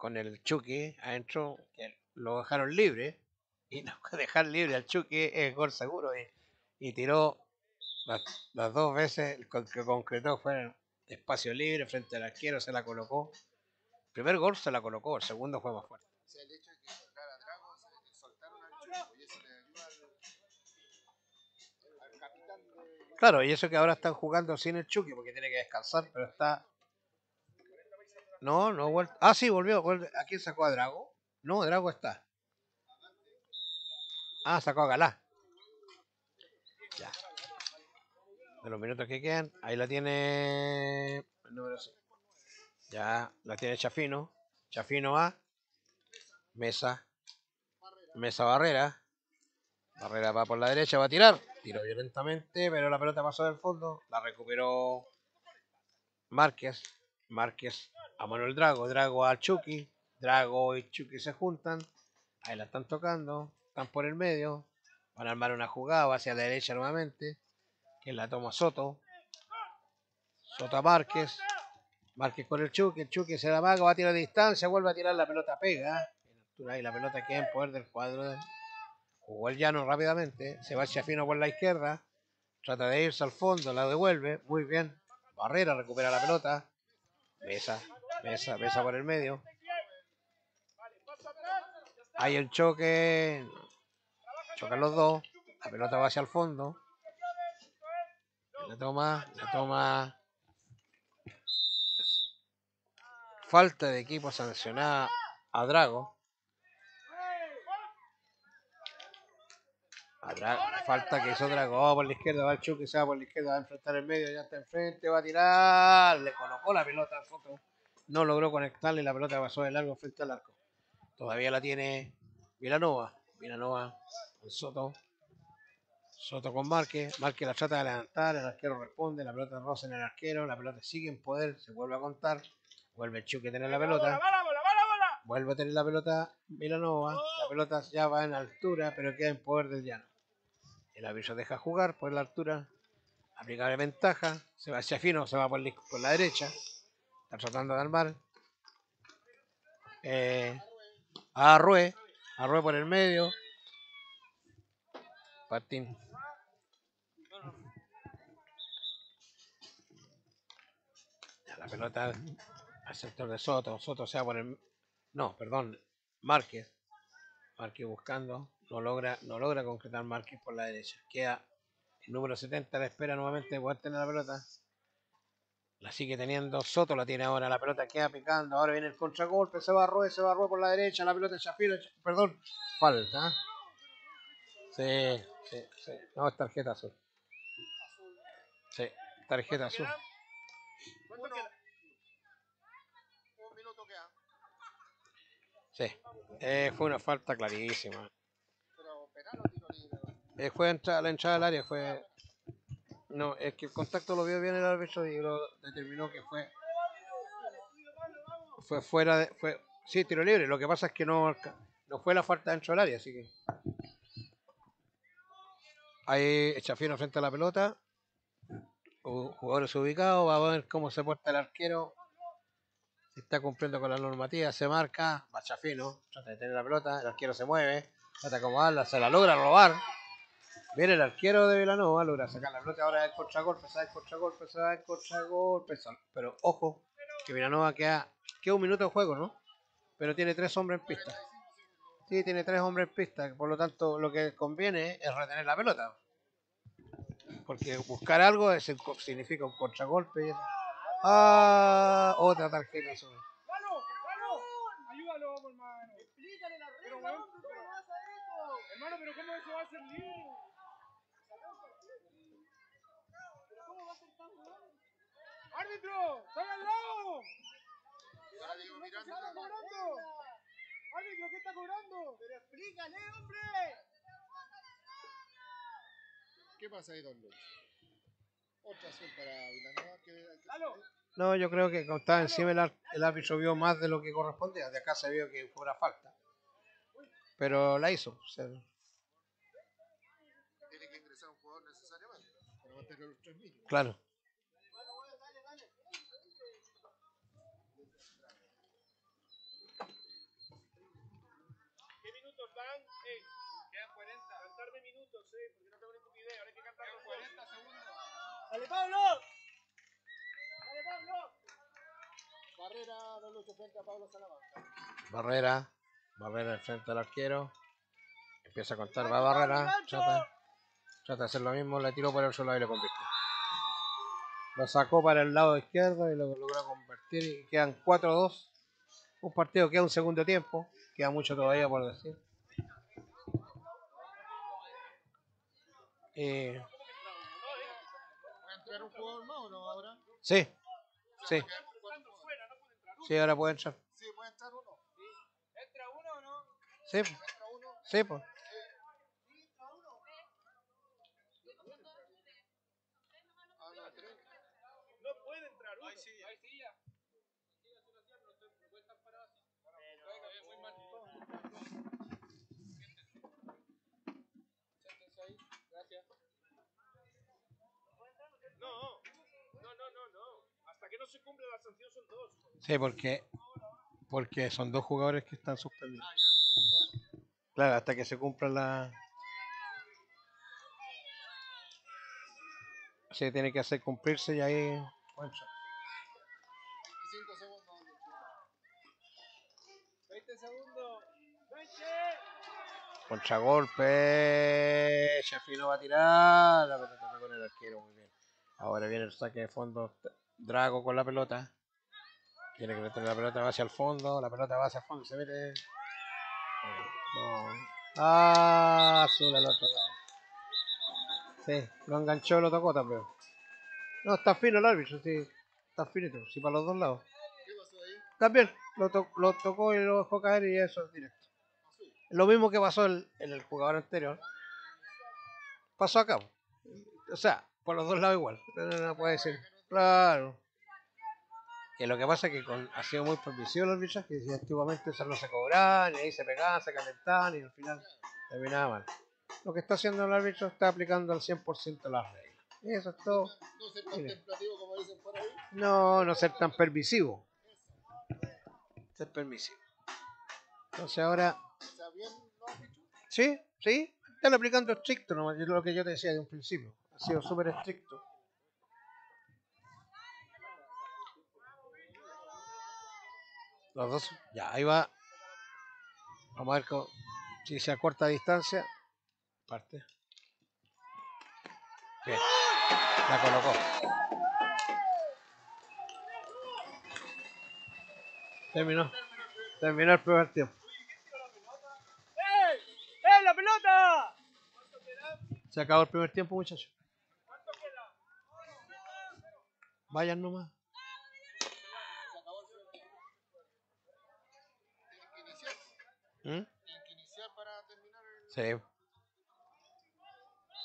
con el Chucky adentro, que lo dejaron libre. Y no dejar libre al Chucky es gol seguro. Y, y tiró las, las dos veces que concretó fue en espacio libre frente al arquero, se la colocó. El primer gol se la colocó, el segundo fue más fuerte. O sea, el hecho de que soltara a Drago, se- se soltaron al Chuco, y eso le ayuda al, al capitán de... Claro, y eso que ahora están jugando sin el Chucky porque tiene que descansar, pero está. No, no vuelto. Ah, sí, volvió. ¿A quién sacó a Drago? No, Drago está. Ah, sacó a Galá. Ya. De los minutos que quedan, ahí la tiene. El número seis. Ya, la tiene Chafino. Chafino A. Mesa. Mesa Barrera. Barrera va por la derecha, va a tirar. Tiró violentamente, pero la pelota pasó del fondo. La recuperó Márquez. Márquez a Manuel Drago. Drago a Chucky. Drago y Chucky se juntan. Ahí la están tocando. Están por el medio. Van a armar una jugada hacia la derecha nuevamente. Que la toma Soto. Soto a Márquez. Márquez con el Chucky. El Chucky se la va a tirar de distancia. Vuelve a tirar la pelota, pega. Y la pelota queda en poder del cuadro Jugó el llano rápidamente. Se va Chafino por la izquierda. Trata de irse al fondo. La devuelve. Muy bien. Barrera recupera la pelota. Besa. Besa. Besa por el medio. Hay un choque. Chocan los dos. La pelota va hacia el fondo. La toma. La toma. Falta de equipo sancionada a Drago. Falta que hizo Drago va por la izquierda, va el Chucky, se va por la izquierda, va a enfrentar el medio, ya está enfrente, va a tirar, le colocó la pelota al foto, no logró conectarle, la pelota pasó de largo frente al arco. Todavía la tiene Vilanova, Vilanova con Soto, Soto con Márquez, Márquez la trata de levantar, el arquero responde, la pelota roza en el arquero, la pelota sigue en poder, se vuelve a contar, vuelve el Chucky a tener la pelota. Vuelve a tener la pelota Milanova. La pelota ya va en altura, pero queda en poder del llano. El árbitro deja jugar por la altura. Aplicable ventaja. Se va hacia fino, se va por la, por la derecha. Está tratando de armar. Eh, A Arrué. Arrué por el medio. Patín. La pelota al sector de Soto. Soto se va por el. No, perdón. Márquez. Márquez buscando. No logra, no logra concretar Márquez por la derecha. Queda el número 70 la espera nuevamente de poder tener la pelota. La sigue teniendo. Soto la tiene ahora. La pelota queda picando. Ahora viene el contragolpe. Se va a Rue, se va a Rue por la derecha. La pelota de Shafiro. Perdón. Falta. Sí, sí, sí. No, es tarjeta azul. Sí, tarjeta azul. Sí. Eh, fue una falta clarísima. Pero penal o tiro libre. Eh, fue entrada, la entrada al área. Fue. No, es que el contacto lo vio bien el árbitro y lo determinó que fue. Fue fuera de. Fue, sí, tiro libre. Lo que pasa es que no, no fue la falta dentro del área, así que. Ahí Chafino frente a la pelota. Ju- Jugadores ubicados. Va a ver cómo se porta el arquero. Está cumpliendo con la normativa, se marca. Va Chafino. Trata de tener la pelota. El arquero se mueve. Trata de acomodarla. Se la logra robar. Viene el arquero de Vilanova. Logra sacar la pelota. Ahora el contragolpe. Se da el contragolpe. Se da el contragolpe. Pero ojo. Que Vilanova queda, queda un minuto de juego, ¿no? Pero tiene tres hombres en pista. Sí, tiene tres hombres en pista. Por lo tanto, lo que conviene es retener la pelota. Porque buscar algo es significa un contragolpe. y eso. Ah, otra tarjeta. ¡Galo! Ayúdalo, hermano. Explícale la Pero, regla, weón, hombre, pero- ¿cómo vas a hacer? Hermano, pero ¿cómo eso va a ser libre? ¿Pero cómo va a ser tan bueno? ¡Árbitro! ¡Sal al lado! Ahora digo, ¿Qué mirando. está cobrando? ¡Árbitro, qué está cobrando! ¡Pero explícale, hombre! ¿Qué pasa ahí, Don Luis? Otra azul para Vilanova. que- que- ¡Galo! No, yo creo que como estaba encima el, árbitro vio más de lo que correspondía. De acá se vio que fue una falta. Pero la hizo. o sea, Tiene que ingresar un jugador necesariamente. Para mantener los tres mil. claro. ¿Qué minutos dan? Ey, quedan 40. Cantarme minutos, eh, porque no tengo ninguna idea. Ahora hay que cantar los 40 segundos. ¡Dale, Pablo! ¡Dale, Pablo! Barrera, frente a Pablo Salamanca. Barrera. Barrera enfrente al arquero. Empieza a contar. Va Barrera. Trata, trata de hacer lo mismo. Le tiró por el lado y lo convirtió. Lo sacó para el lado izquierdo y lo logró convertir. Y quedan 4-2. Un partido queda un segundo tiempo. Queda mucho todavía por decir. Eh, ¿Va a entrar un jugador más o no ahora? Sí, sí, sí, ahora puede entrar. Sí, puede entrar uno. ¿Entra uno o no? Sí, pues. sí, pues. Ah, que no se cumpla la sanción son dos. Sí, porque, porque son dos jugadores que están suspendidos. Claro, hasta que se cumpla la. Se tiene que hacer cumplirse y ahí. Y cinco segundos. 20 segundos. 20. Contragolpe. Sheffield va a tirar. La pelota con el arquero, muy bien. Ahora viene el saque de fondo. Drago con la pelota. Tiene que meter la pelota va hacia el fondo. La pelota va hacia el fondo. Se mete. No. Ah, azul al otro lado. Sí, lo enganchó, lo tocó también. No, está fino el árbitro, sí. Está finito, sí, para los dos lados. ¿Qué pasó ahí? También, lo, to- lo tocó y lo dejó caer y eso es directo. Lo mismo que pasó el- en el jugador anterior. Pasó acá. O sea, por los dos lados igual. No, no, no puede ser. Claro. Que lo que pasa es que con, ha sido muy permisivo el arbitraje. Y antiguamente eso no se cobraban, y ahí se pegaban, se calentaban y al final terminaba mal. Lo que está haciendo el árbitro está aplicando al 100% las reglas. Eso es todo. No ser Mire. contemplativo como dicen por ahí. No, no ser tan permisivo. Ser permisivo. Entonces ahora, ¿Está bien sí, sí, están aplicando estricto, nomás, lo que yo te decía de un principio. Ha sido súper estricto. Los dos, ya, ahí va. Vamos a ver cómo- si se acorta distancia. Parte. Bien, la colocó. Terminó. Terminó el primer tiempo. ¡Eh! ¡Eh, la pelota! Se acabó el primer tiempo, muchachos. Vayan nomás. ¿Mm? Tienen que iniciar para terminar el... Sí.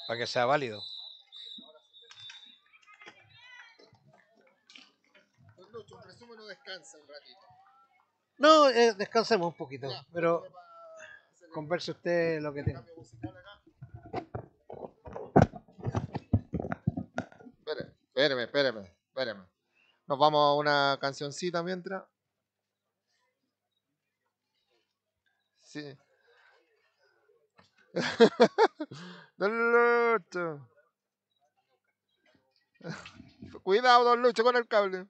Para que sea válido. Lucho, un resumen o descansa un ratito. No, eh, descansemos un poquito. Ya, Pero converse usted lo que acá. Espéreme, espéreme, espéreme, espéreme. Nos vamos a una cancioncita mientras. Sí. Don. Cuidado, Don Lucho, con el cable.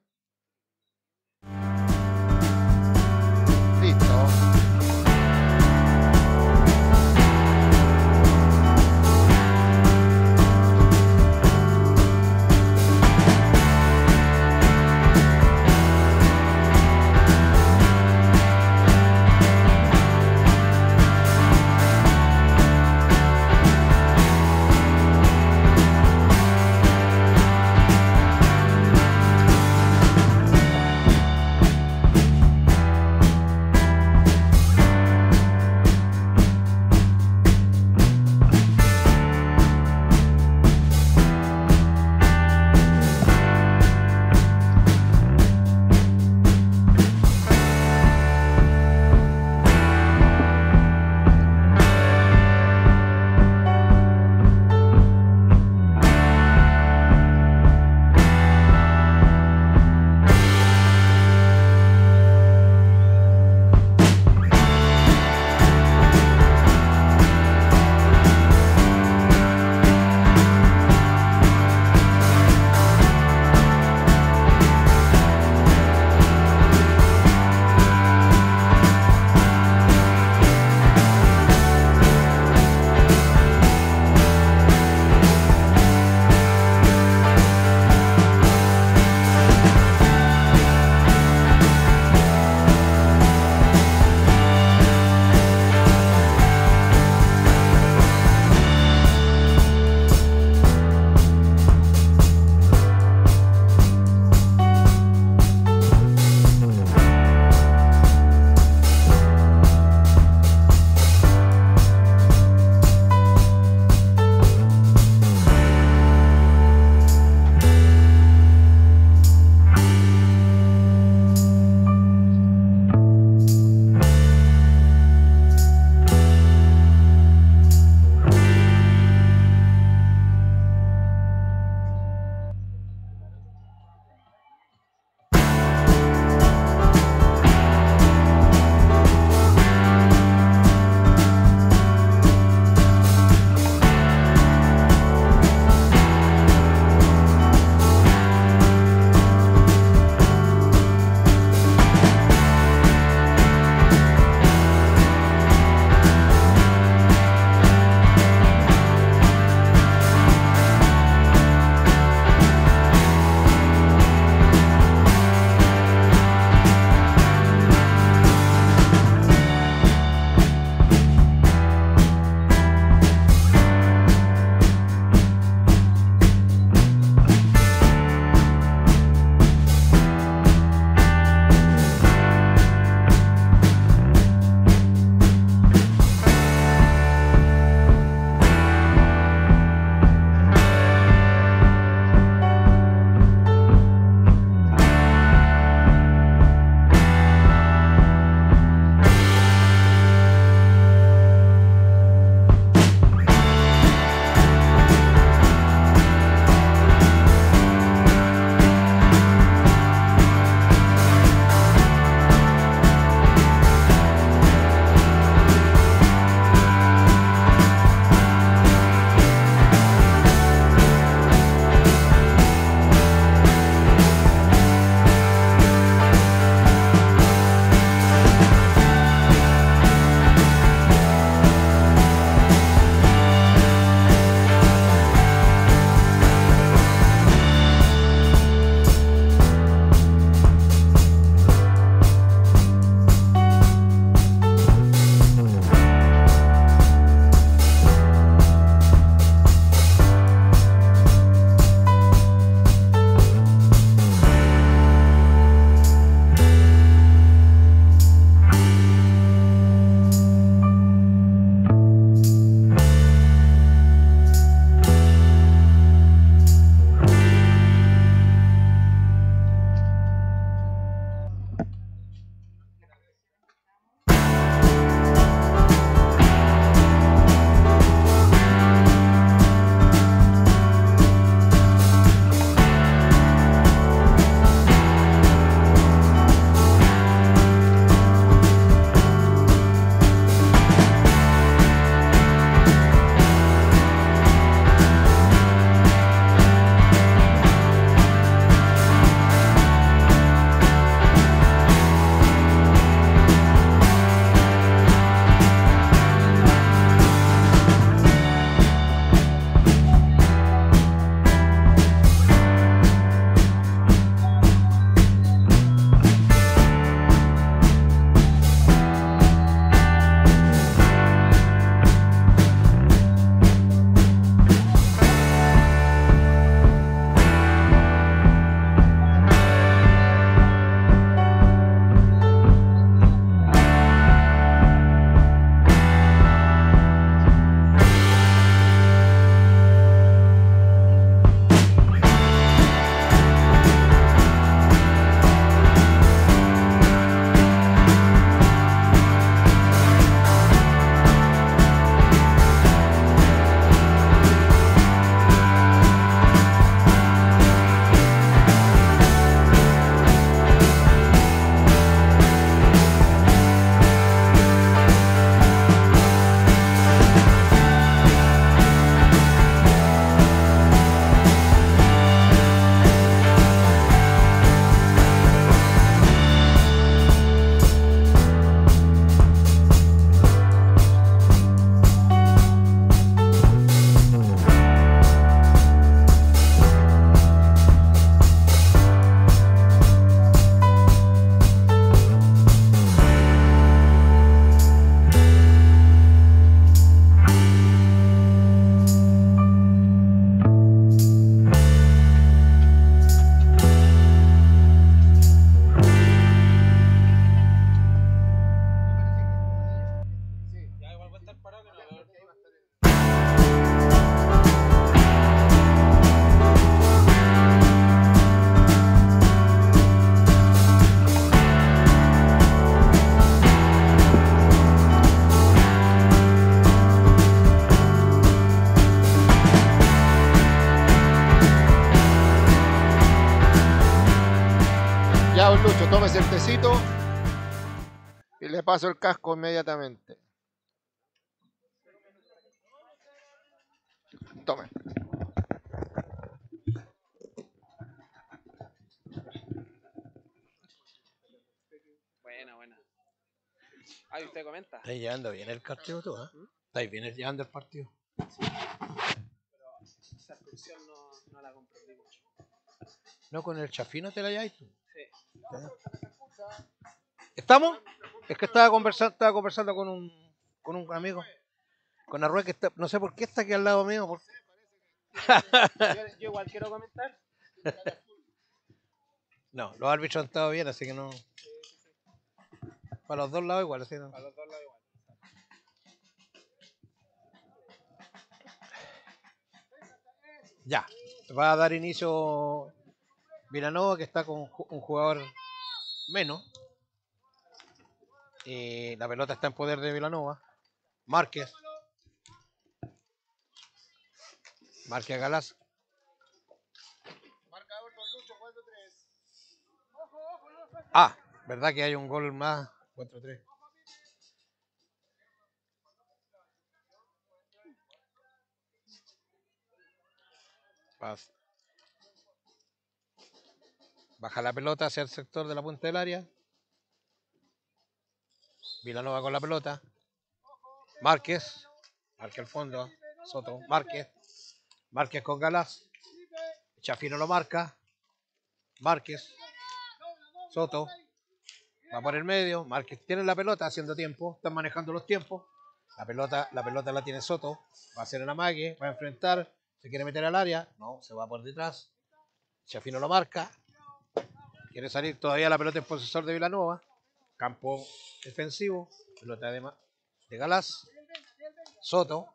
El tecito y le paso el casco inmediatamente. Tome. Buena, buena. Ahí usted comenta. Estás llevando bien el partido tú, ¿eh? Estás bien llevando el partido. Esa expresión no, no la comprendí mucho. No, con el chafino te la lleváis tú. Sí. ¿Estamos? Es que estaba conversando, estaba conversando con un, con un amigo. Con Arrué que está, no sé por qué está aquí al lado mío. por- Yo, igual quiero comentar. No, los árbitros han estado bien, así que no. Para los dos lados igual, así no. A los dos lados igual. Ya, va a dar inicio Vilanova, que está con un jugador menos. Y la pelota está en poder de Vilanova. Márquez. Márquez Galás. Ah, ¿verdad que hay un gol más? 4-3. Paz. Baja la pelota hacia el sector de la punta del área. Vilanova con la pelota. Márquez. Márquez al fondo. Soto. Márquez. Márquez con Galás. Chafino lo marca. Márquez. Soto. Va por el medio. Márquez tiene la pelota haciendo tiempo. Están manejando los tiempos. La pelota, la pelota la tiene Soto. Va a hacer el amague. Va a enfrentar. Se quiere meter al área. No, se va por detrás. Chafino lo marca. Quiere salir todavía la pelota en posesor de Vilanova. Campo defensivo. Pelota de, Ma- de Galás. Soto.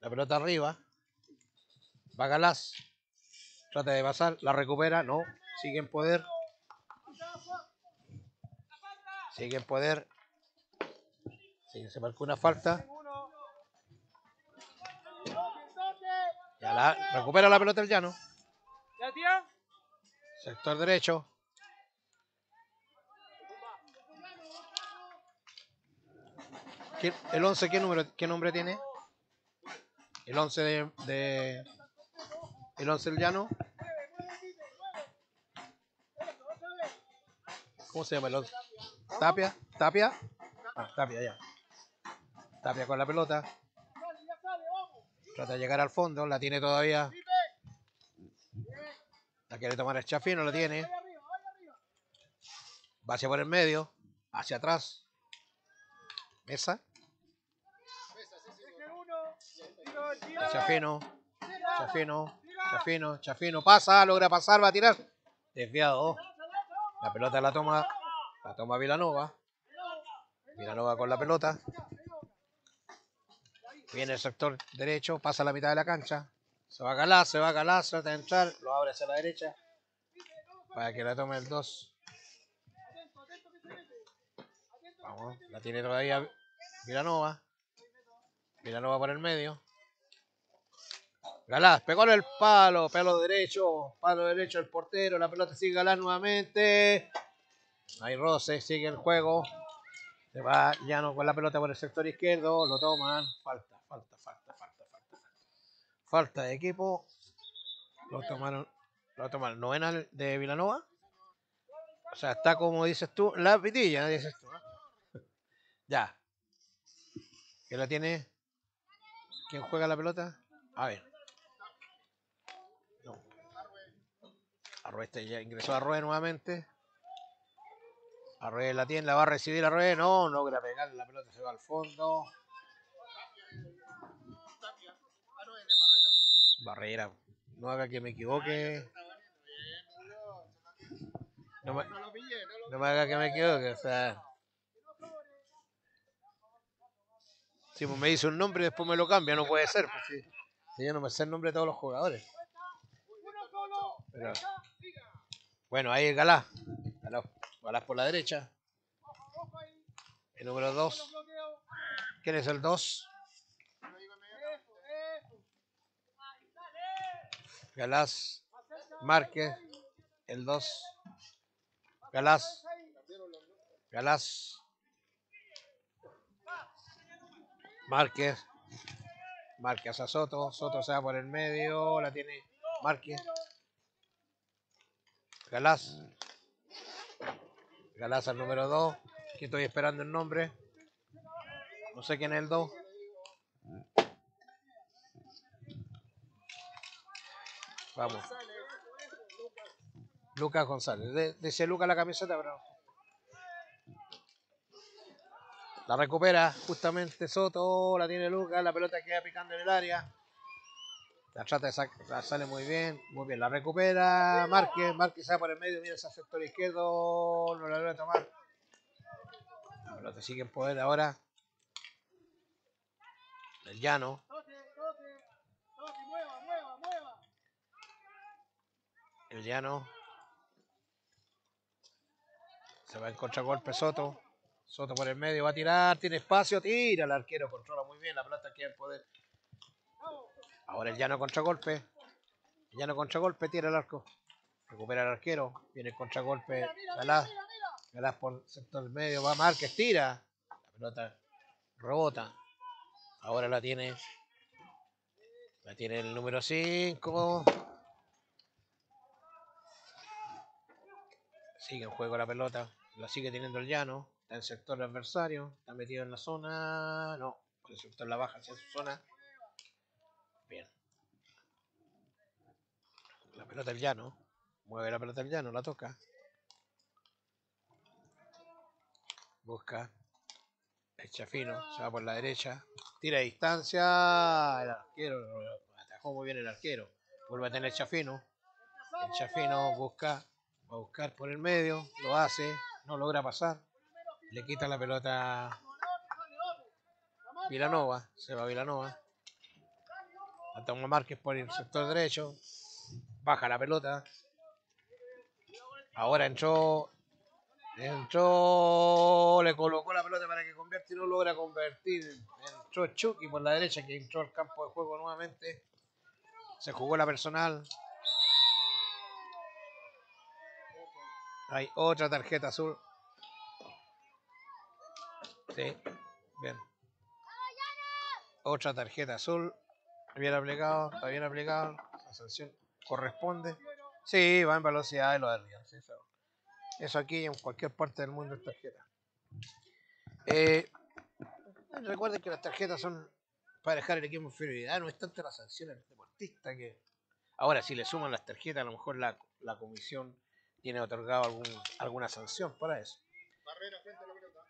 La pelota arriba. Va Galás. Trata de pasar. La recupera. No. Sigue en poder. Sigue en poder. Sigue, se marcó una falta. Ya la, recupera la pelota el llano. Sector derecho. ¿Qué- ¿El 11 qué número qué nombre tiene? El 11 de, el 11 del llano. ¿Cómo se llama el 11? Tapia, Tapia. Ah, Tapia ya. Tapia con la pelota. Trata de llegar al fondo, la tiene todavía. La quiere tomar el chafino, lo tiene. Va hacia por el medio, hacia atrás. Mesa, Chafino, Chafino, Chafino, Chafino, pasa, logra pasar, va a tirar. Desviado. La pelota la toma, la toma Vilanova. Vilanova con la pelota. Viene el sector derecho, pasa a la mitad de la cancha. Se va a calar, se va a calar, trata de entrar, lo abre hacia la derecha. Para que la tome el 2. Vamos, la tiene todavía Vilanova. Vilanova por el medio. Galás, pegó en el palo, palo derecho, palo derecho el portero, la pelota sigue Galás nuevamente. Hay roce, sigue el juego. Se va Llano con la pelota por el sector izquierdo, lo toman. Falta, falta, falta, falta, falta. Falta de equipo. Lo tomaron, lo tomaron. Novena de Vilanova. O sea, está como dices tú, la pitilla, dices tú. Ya. ¿Quién la tiene? ¿Quién juega la pelota? A ver. Arrué este ya ingresó a Arrué nuevamente. Arrué la tiene, la va a recibir Arrué. No, no logra pegar la pelota, se va al fondo. Barrera, no haga que me equivoque. No me, no haga que me equivoque, o sea. Si me dice un nombre y después me lo cambia, no puede ser. Pues, si yo no me sé el nombre de todos los jugadores. Bueno, ahí Galá. Galá. Galá por la derecha. El número 2. ¿Quién es el 2? Galás. Márquez. El 2. Galás. Galás. Márquez. Márquez a Soto. Soto se va por el medio. La tiene Márquez. Galás. Galás al número 2. Que estoy esperando el nombre. No sé quién es el 2. Vamos. Lucas González. Dice Lucas la camiseta, pero. La recupera justamente Soto. La tiene Lucas. La pelota queda picando en el área. La trata de sacar. La sale muy bien. Muy bien. La recupera Márquez. Márquez se va por el medio. Mira ese sector izquierdo. No la logra tomar. La pelota sigue en poder ahora. El llano. El llano. Se va en contragolpe Soto. Soto por el medio va a tirar, tiene espacio, tira el arquero, controla muy bien la pelota que en poder. Ahora el llano contragolpe. El llano contragolpe, tira el arco. Recupera el arquero. Viene el contragolpe. Galás. Galás por sector medio. Va Márquez, tira. La pelota rebota. Ahora la tiene. La tiene el número 5. Sigue en juego la pelota. La sigue teniendo el llano. Está en sector adversario. Está metido en la zona. No. El sector la baja hacia su zona. Bien. La pelota el llano. Mueve la pelota el llano. La toca. Busca. Echa fino. Se va por la derecha. Tira a distancia. El arquero. Atajó muy bien el arquero. Vuelve a tener Chafino. El Chafino busca. Va a buscar por el medio. Lo hace. No logra pasar. Le quita la pelota Vilanova. Se va Vilanova. La toma Márquez por el sector derecho. Baja la pelota. Ahora entró. Entró. Le colocó la pelota para que convierta y no logra convertir. Entró Chucky por la derecha que entró al campo de juego nuevamente. Se jugó la personal. Hay otra tarjeta azul. Sí, bien. Otra tarjeta azul. Bien aplicado, está bien aplicado. La sanción corresponde. Sí, va en velocidad de los sí, Eso, eso aquí en cualquier parte del mundo es tarjeta. Eh, recuerden que las tarjetas son para dejar el equipo en inferioridad, no es tanto la sanción del deportista que. Ahora, si le suman las tarjetas, a lo mejor la, la comisión tiene otorgado algún, alguna sanción para eso. Barrera frente a la pelota.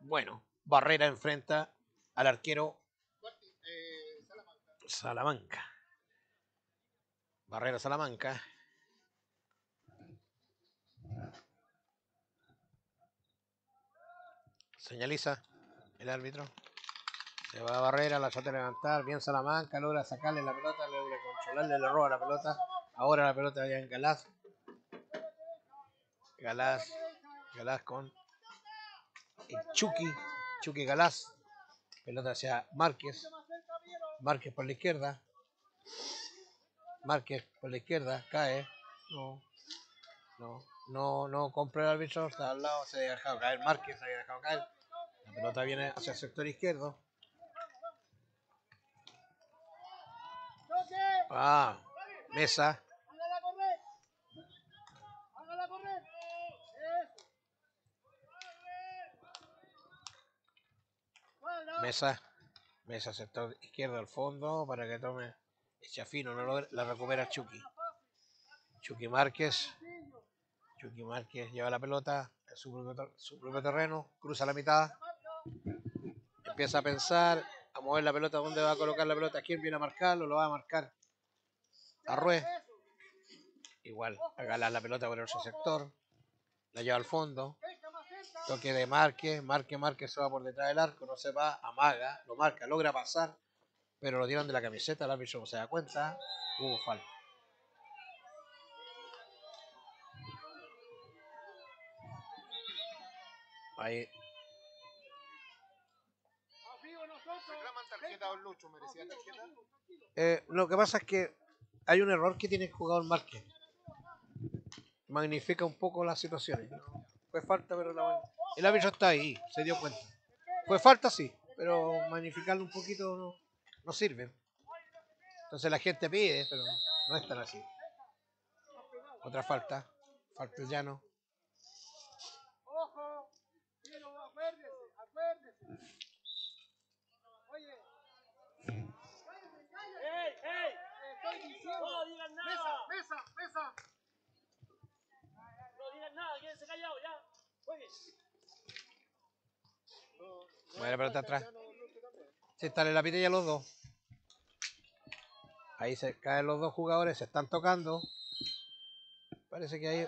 Bueno, Barrera enfrenta al arquero eh, Salamanca. Salamanca. Barrera Salamanca. Señaliza el árbitro. Se va a Barrera, la trata de levantar. Bien Salamanca, logra sacarle la pelota, logra controlarle, le roba la pelota. Ahora la pelota ya en Galás. Galás. Galás con el Chucky. Chucky Galás. Pelota hacia Márquez. Márquez por la izquierda. Márquez por la izquierda. Cae. No. No. No, no compra el árbitro. Está al lado. Se ha dejado caer. Márquez se ha dejado caer. La pelota viene hacia el sector izquierdo. Ah. Mesa. Mesa. Mesa sector izquierdo al fondo para que tome. Echa fino. No lo, la recupera Chucky. Chucky Márquez. Chucky Márquez lleva la pelota en su propio, su terreno. Cruza la mitad. Empieza a pensar. A mover la pelota. ¿Dónde va a colocar la pelota? ¿Quién viene a marcarlo? Lo va a marcar. A Ruiz. Igual. A galar la pelota por el sector. La lleva al fondo. Toque de Márquez, Márquez, Márquez se va por detrás del arco, no se va, amaga, lo marca, logra pasar, pero lo tiran de la camiseta, el árbitro no se da cuenta, hubo falta. Ahí, eh, lo que pasa es que hay un error que tiene el jugador Márquez. Magnifica un poco las situaciones. Fue falta, pero la- el árbitro está ahí, se dio cuenta. Fue falta, sí, pero magnificarlo un poquito no, no sirve. Entonces la gente pide, pero no es tan así. Otra falta, falta el llano. Ojo, quiero, acuérdese, acuérdese. Oye, ¡Ey, ey! te estoy diciendo. No digan nada. mesa, mesa. No digan nada, quédense callados ya. Jueguen. La pelota atrás. Se están en la pitilla los dos. Ahí se caen los dos jugadores, se están tocando. Parece que hay.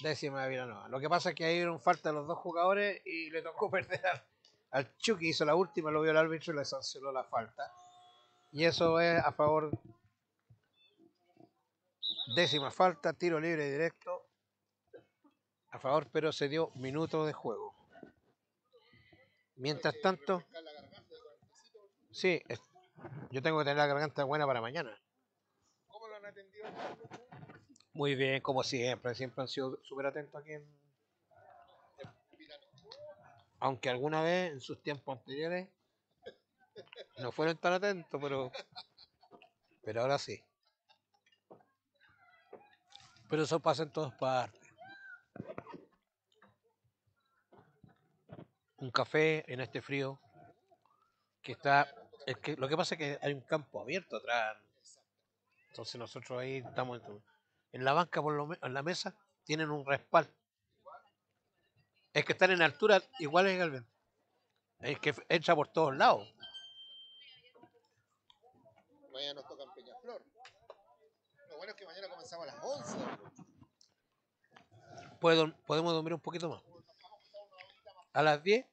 Décima de Vilanova. Lo que pasa es que ahí dieron falta a los dos jugadores y le tocó perder al, al Chucky. Hizo la última, lo vio el árbitro y le sancionó la falta. Y eso es a favor. Décima falta, tiro libre directo. A favor, pero se dio minutos de juego. Mientras tanto, sí, yo tengo que tener la garganta buena para mañana. ¿Cómo lo han atendido? Muy bien, como siempre, siempre han sido súper atentos aquí en... Aunque alguna vez en sus tiempos anteriores no fueron tan atentos, pero pero ahora sí. Pero eso pasa en todas partes. Un café en este frío que está es que lo que pasa es que hay un campo abierto atrás. Entonces nosotros ahí estamos en, en la banca por lo en la mesa tienen un respaldo. Es que están en altura iguales el viento. Es que entra por todos lados. Mañana nos toca en Peñaflor. Lo bueno es que mañana comenzamos a las 11. Puedo- podemos dormir un poquito más. A las 10.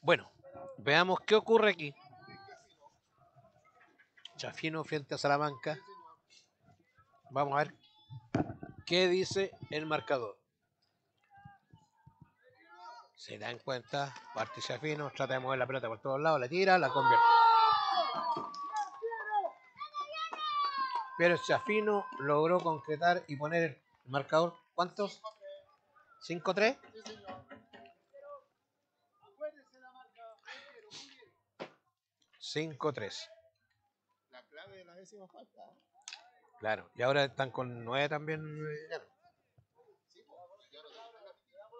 Bueno, veamos qué ocurre aquí. Chafino frente a Salamanca. Vamos a ver qué dice el marcador. Se dan cuenta, parte Chafino, trata de mover la pelota por todos lados, la tira, la convierte. Pero Chafino logró concretar y poner el marcador. ¿Cuántos? ¿5-3? Acuérdese la marca. Pero muy bien. 5-3. La clave de la décima falta. Claro. Y ahora están con 9 también. eh.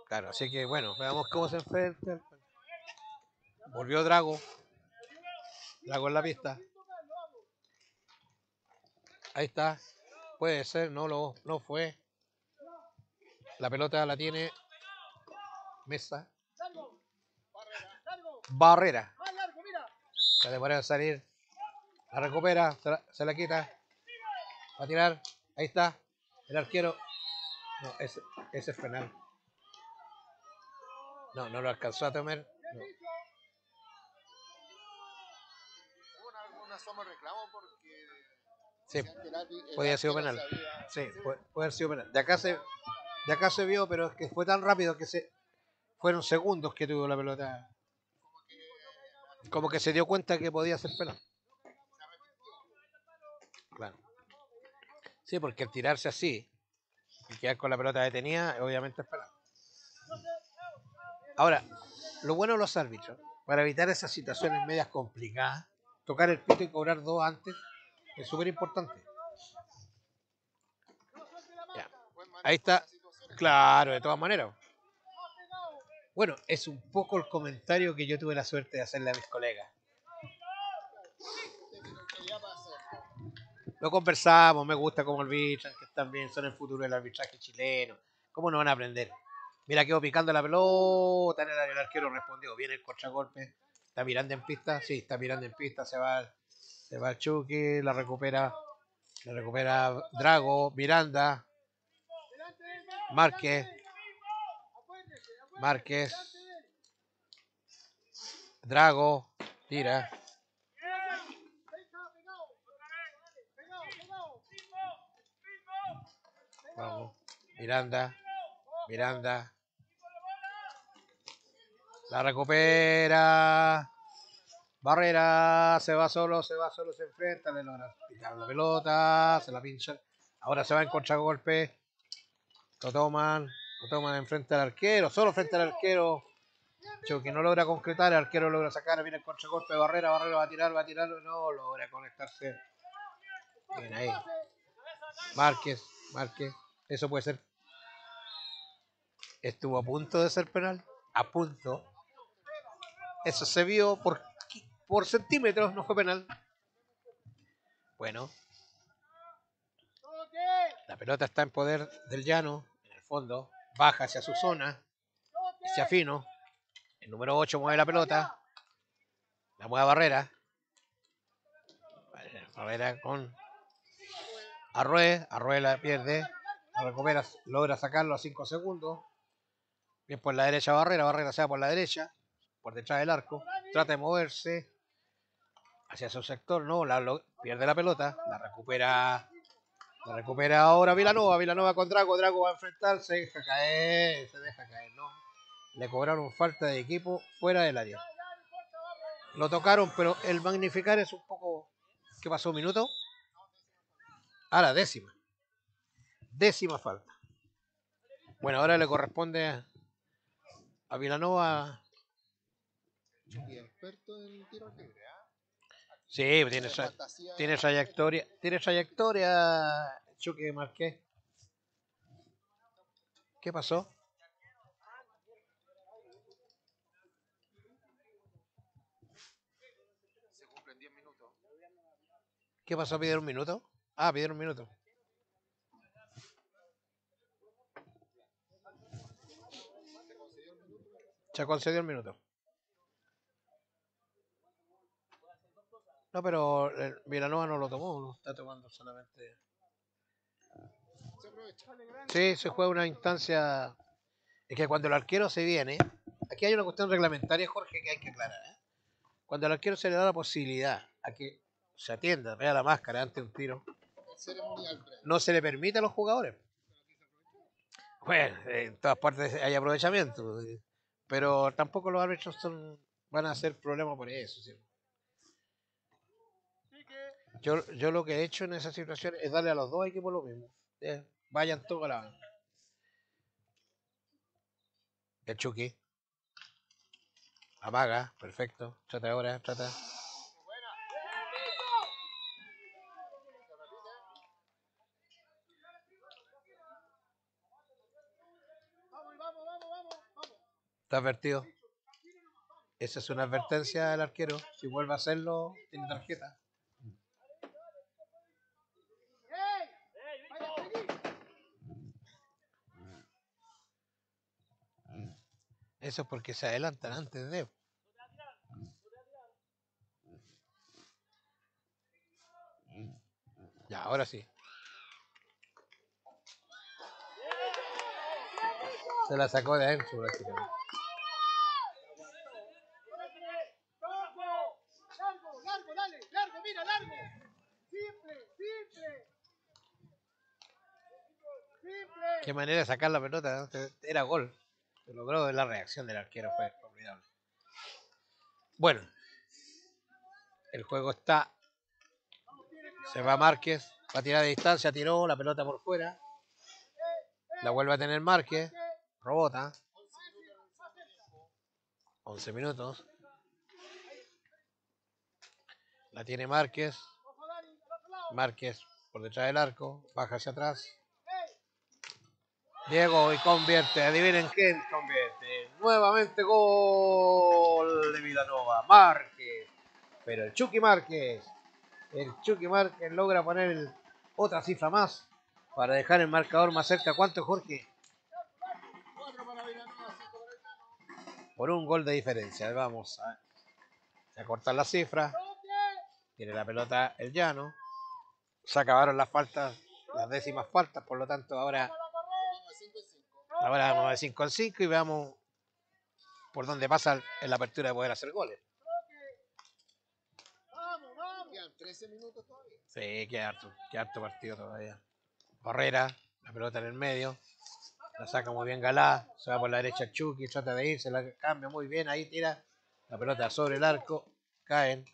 Claro, así que bueno, veamos cómo se enfrenta. Volvió Drago. Drago en la pista. Ahí está. Puede ser, no lo no fue. La pelota la tiene Mesa. Barrera. Se demora en salir. La recupera, se la, se la quita. Va a tirar. Ahí está. El arquero. No, ese, ese es penal. No, no lo alcanzó a tomar. No. Sí, podía haber sido penal. sí, puede haber sido penal. De acá se, de acá se vio, pero es que fue tan rápido que se fueron segundos que tuvo la pelota. Como que se dio cuenta que podía ser penal. Claro. Sí, porque al tirarse así y quedar con la pelota detenida, obviamente es penal. Ahora, lo bueno de los árbitros, para evitar esas situaciones medias complicadas, tocar el pito y cobrar dos antes es súper importante. Ahí está. Claro, de todas maneras. Bueno, es un poco el comentario que yo tuve la suerte de hacerle a mis colegas. Lo conversamos, me gusta cómo arbitran, que también son el futuro del arbitraje chileno. ¿Cómo no van a aprender? Mira, quedó picando la pelota, en el, arquero respondió, viene el contragolpe, está mirando en pista, sí, está mirando en pista, se va, se va el Chucky, la recupera, la recupera Drago, Miranda. Márquez. Márquez. Drago, tira, vamos, Miranda, Miranda, la recupera, Barrera se va solo, se va solo, se enfrenta, le logra picar la pelota, se la pincha. Ahora se va en contragolpe. Lo toman, lo toman enfrente al arquero, solo frente al arquero. Chucky no logra concretar, el arquero logra sacar, viene el contragolpe de Barrera, Barrera va a tirar, va a tirar, no logra conectarse. Bien ahí. Márquez, Márquez, eso puede ser. Estuvo a punto de ser penal, a punto. Eso se vio por, por centímetros, no fue penal. Bueno, la pelota está en poder del llano, baja hacia su zona, hacia Fino. El número 8 mueve la pelota. La mueve Barrera. Vale, Barrera con Arrué. Arrué la pierde. La recupera, logra sacarlo a 5 segundos. Bien por la derecha Barrera. Barrera se por la derecha. Por detrás del arco. Trata de moverse. Hacia su sector. No, la, pierde la pelota. La recupera. La recupera ahora Vilanova. Vilanova con Drago. Drago va a enfrentarse. Se deja caer. Se deja caer. No. Le cobraron falta de equipo fuera del área. Lo tocaron, pero el magnificar es un poco. ¿Qué pasó? ¿Un minuto? A la décima. Décima falta. Bueno, ahora le corresponde a, Vilanova. Experto en tiro libre. Sí, tiene, tra- Fantasía. tiene trayectoria. Tiene trayectoria. Chucky Marqués. ¿Qué pasó? Se cumplen 10 minutos. ¿Qué pasó? ¿Pidieron un minuto? Ah, pidieron un minuto. Se concedió el minuto. No, pero Vilanova no lo tomó, lo está tomando solamente. Sí, se juega una instancia. Es que cuando el arquero se viene, aquí hay una cuestión reglamentaria, Jorge, que hay que aclarar. ¿eh? Cuando al arquero se le da la posibilidad a que se atienda, vea la máscara ante un tiro, no se le permite a los jugadores. Bueno, en todas partes hay aprovechamiento, eh, pero tampoco los árbitros son, van a hacer problema por eso. ¿sí? Yo, yo lo que he hecho en esa situación es darle a los dos equipos lo mismo. Eh, vayan todos a la. El Chucky. Apaga, perfecto. Trata ahora, trata. Está advertido. Esa es una advertencia del arquero. Si vuelve a hacerlo, tiene tarjeta. ¡Ey! ¡Vaya, seguí! Eso es porque se adelantan antes de. Ya, ahora sí. Se la sacó de adentro prácticamente. Qué manera de sacar la pelota. Era gol. Se logró la reacción del arquero. Fue formidable. Bueno. El juego está. Se va Márquez. Va a tirar de distancia. Tiró la pelota por fuera. La vuelve a tener Márquez. Robota. 11 minutos. La tiene Márquez. Márquez por detrás del arco. Baja hacia atrás. Diego y convierte. Adivinen quién convierte. Nuevamente gol de Vilanova. Márquez. Pero el Chucky Márquez. El Chucky Márquez logra poner otra cifra más para dejar el marcador más cerca. ¿Cuánto, Jorge? 4 para Vilanova, 5 para el Llano. Por un gol de diferencia. Vamos a, a cortar la cifra. Tiene la pelota el llano. Se acabaron las faltas, las décimas faltas. Por lo tanto, ahora Vamos de 5 en 5. Ahora vamos de 5 en 5 y veamos por dónde pasa en la apertura de poder hacer goles. ¡Vamos, vamos! Quedan 13 minutos todavía. Sí, queda harto, queda harto partido todavía. Barrera, la pelota en el medio. La saca muy bien Galá. Se va por la derecha Chucky, trata de irse, la cambia muy bien. Ahí tira la pelota sobre el arco. caen.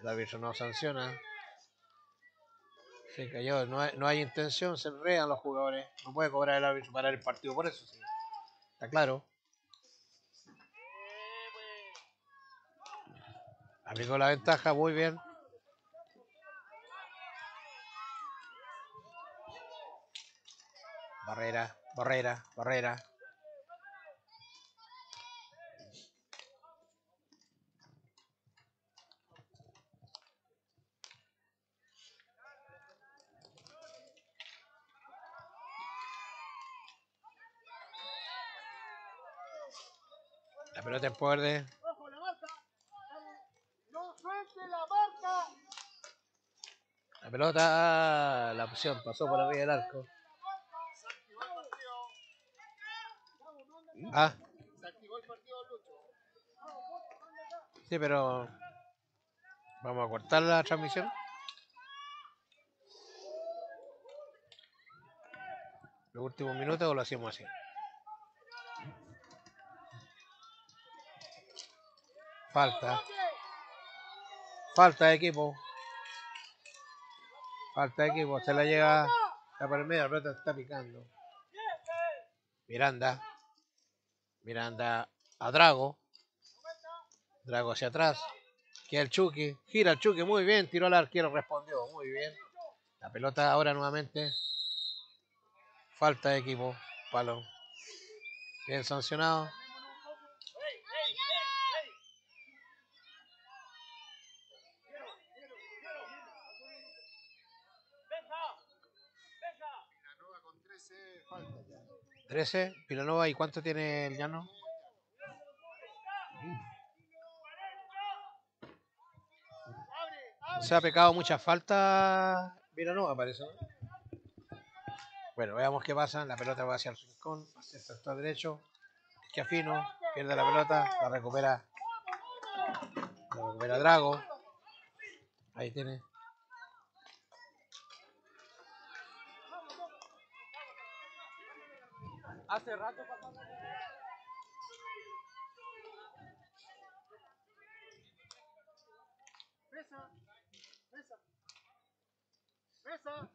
El árbitro no sanciona. Se cayó, no hay, no hay intención, se enredan los jugadores. No puede cobrar el árbitro para el partido por eso. sí. Está claro. Aplicó la ventaja, muy bien. Barrera, barrera, barrera. De Ojo, la marca. No suelte la marca. La pelota, la opción pasó por arriba del arco. Ah, Se activó el partido Lucho. sí, pero vamos a cortar la transmisión. Los últimos minutos o lo hacemos así. Falta, falta de equipo. Falta de equipo, se la llega está por el la pelota está picando. Miranda. Miranda a Drago. Drago hacia atrás. Queda el Chucky. Gira el Chucky muy bien. Tiró al arquero. Respondió muy bien. La pelota ahora nuevamente. Falta de equipo. Palo. Bien sancionado. Vilanova con 13 falta ya. 13. Pilanova. ¿Y cuánto tiene el llano? Se ha pecado mucha falta Vilanova, parece. ¿no? Bueno, veamos qué pasa. La pelota va hacia el rincón, hacia el sector derecho. Que afino, pierde la pelota, la recupera. La recupera Drago. Ahí tiene. Pesa. Pesa. Pesa.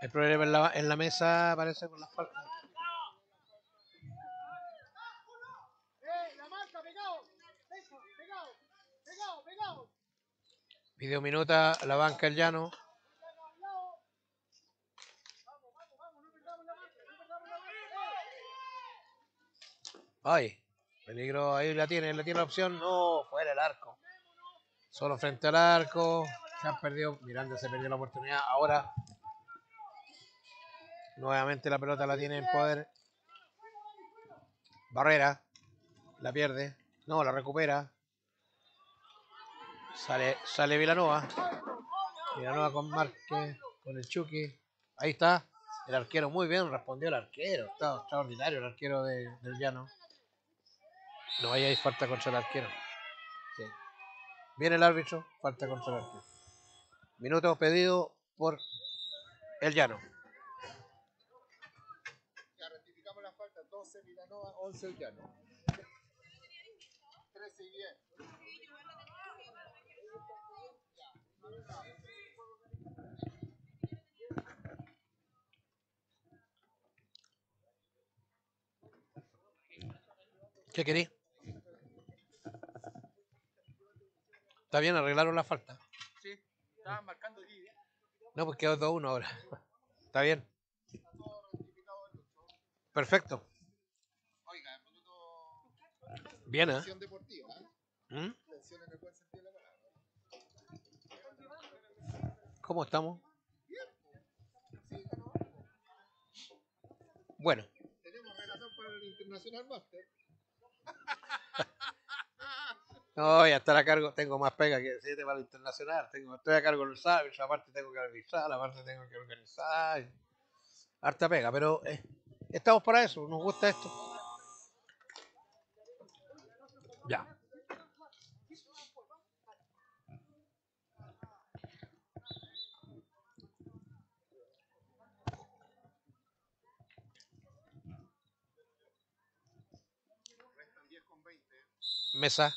El problema en la, en la mesa parece con las faltas. Video minuta, la banca el llano. Ay, peligro, ahí la tiene, la tiene la opción. No, fuera el arco. Solo frente al arco. Se han perdido. Miranda se perdió la oportunidad. Ahora. Nuevamente la pelota la tiene en poder. Barrera. La pierde. No, la recupera. Sale, sale Vilanova. Vilanova con Márquez, con el Chucky. Ahí está. El arquero muy bien, respondió el arquero. Está extraordinario el arquero de- del llano. No hay falta contra el arquero. Viene el árbitro, falta contra el arquero. Minuto pedido por el llano. Ya rectificamos la falta. 12 Vilanova, 11 el llano. 13 y 10. ¿Qué querí? Está bien, arreglaron la falta. Sí, estaban marcando aquí. ¿eh? No, pues quedó 2-1 ahora. Está bien. Perfecto. Oiga, minuto. Bien, ¿eh? Tensión deportiva. ¿eh? ¿Mm? Tensión en el buen sentido de la palabra. ¿Cómo estamos? Bueno, Tenemos relación para el Internacional Master. no, ya estar a cargo, tengo más pega que siete para el internacional. Tengo, estoy a cargo del sábado, aparte tengo que arbitrar, aparte tengo que organizar. Harta pega, pero eh, estamos para eso, nos gusta esto. Ya. Mesa.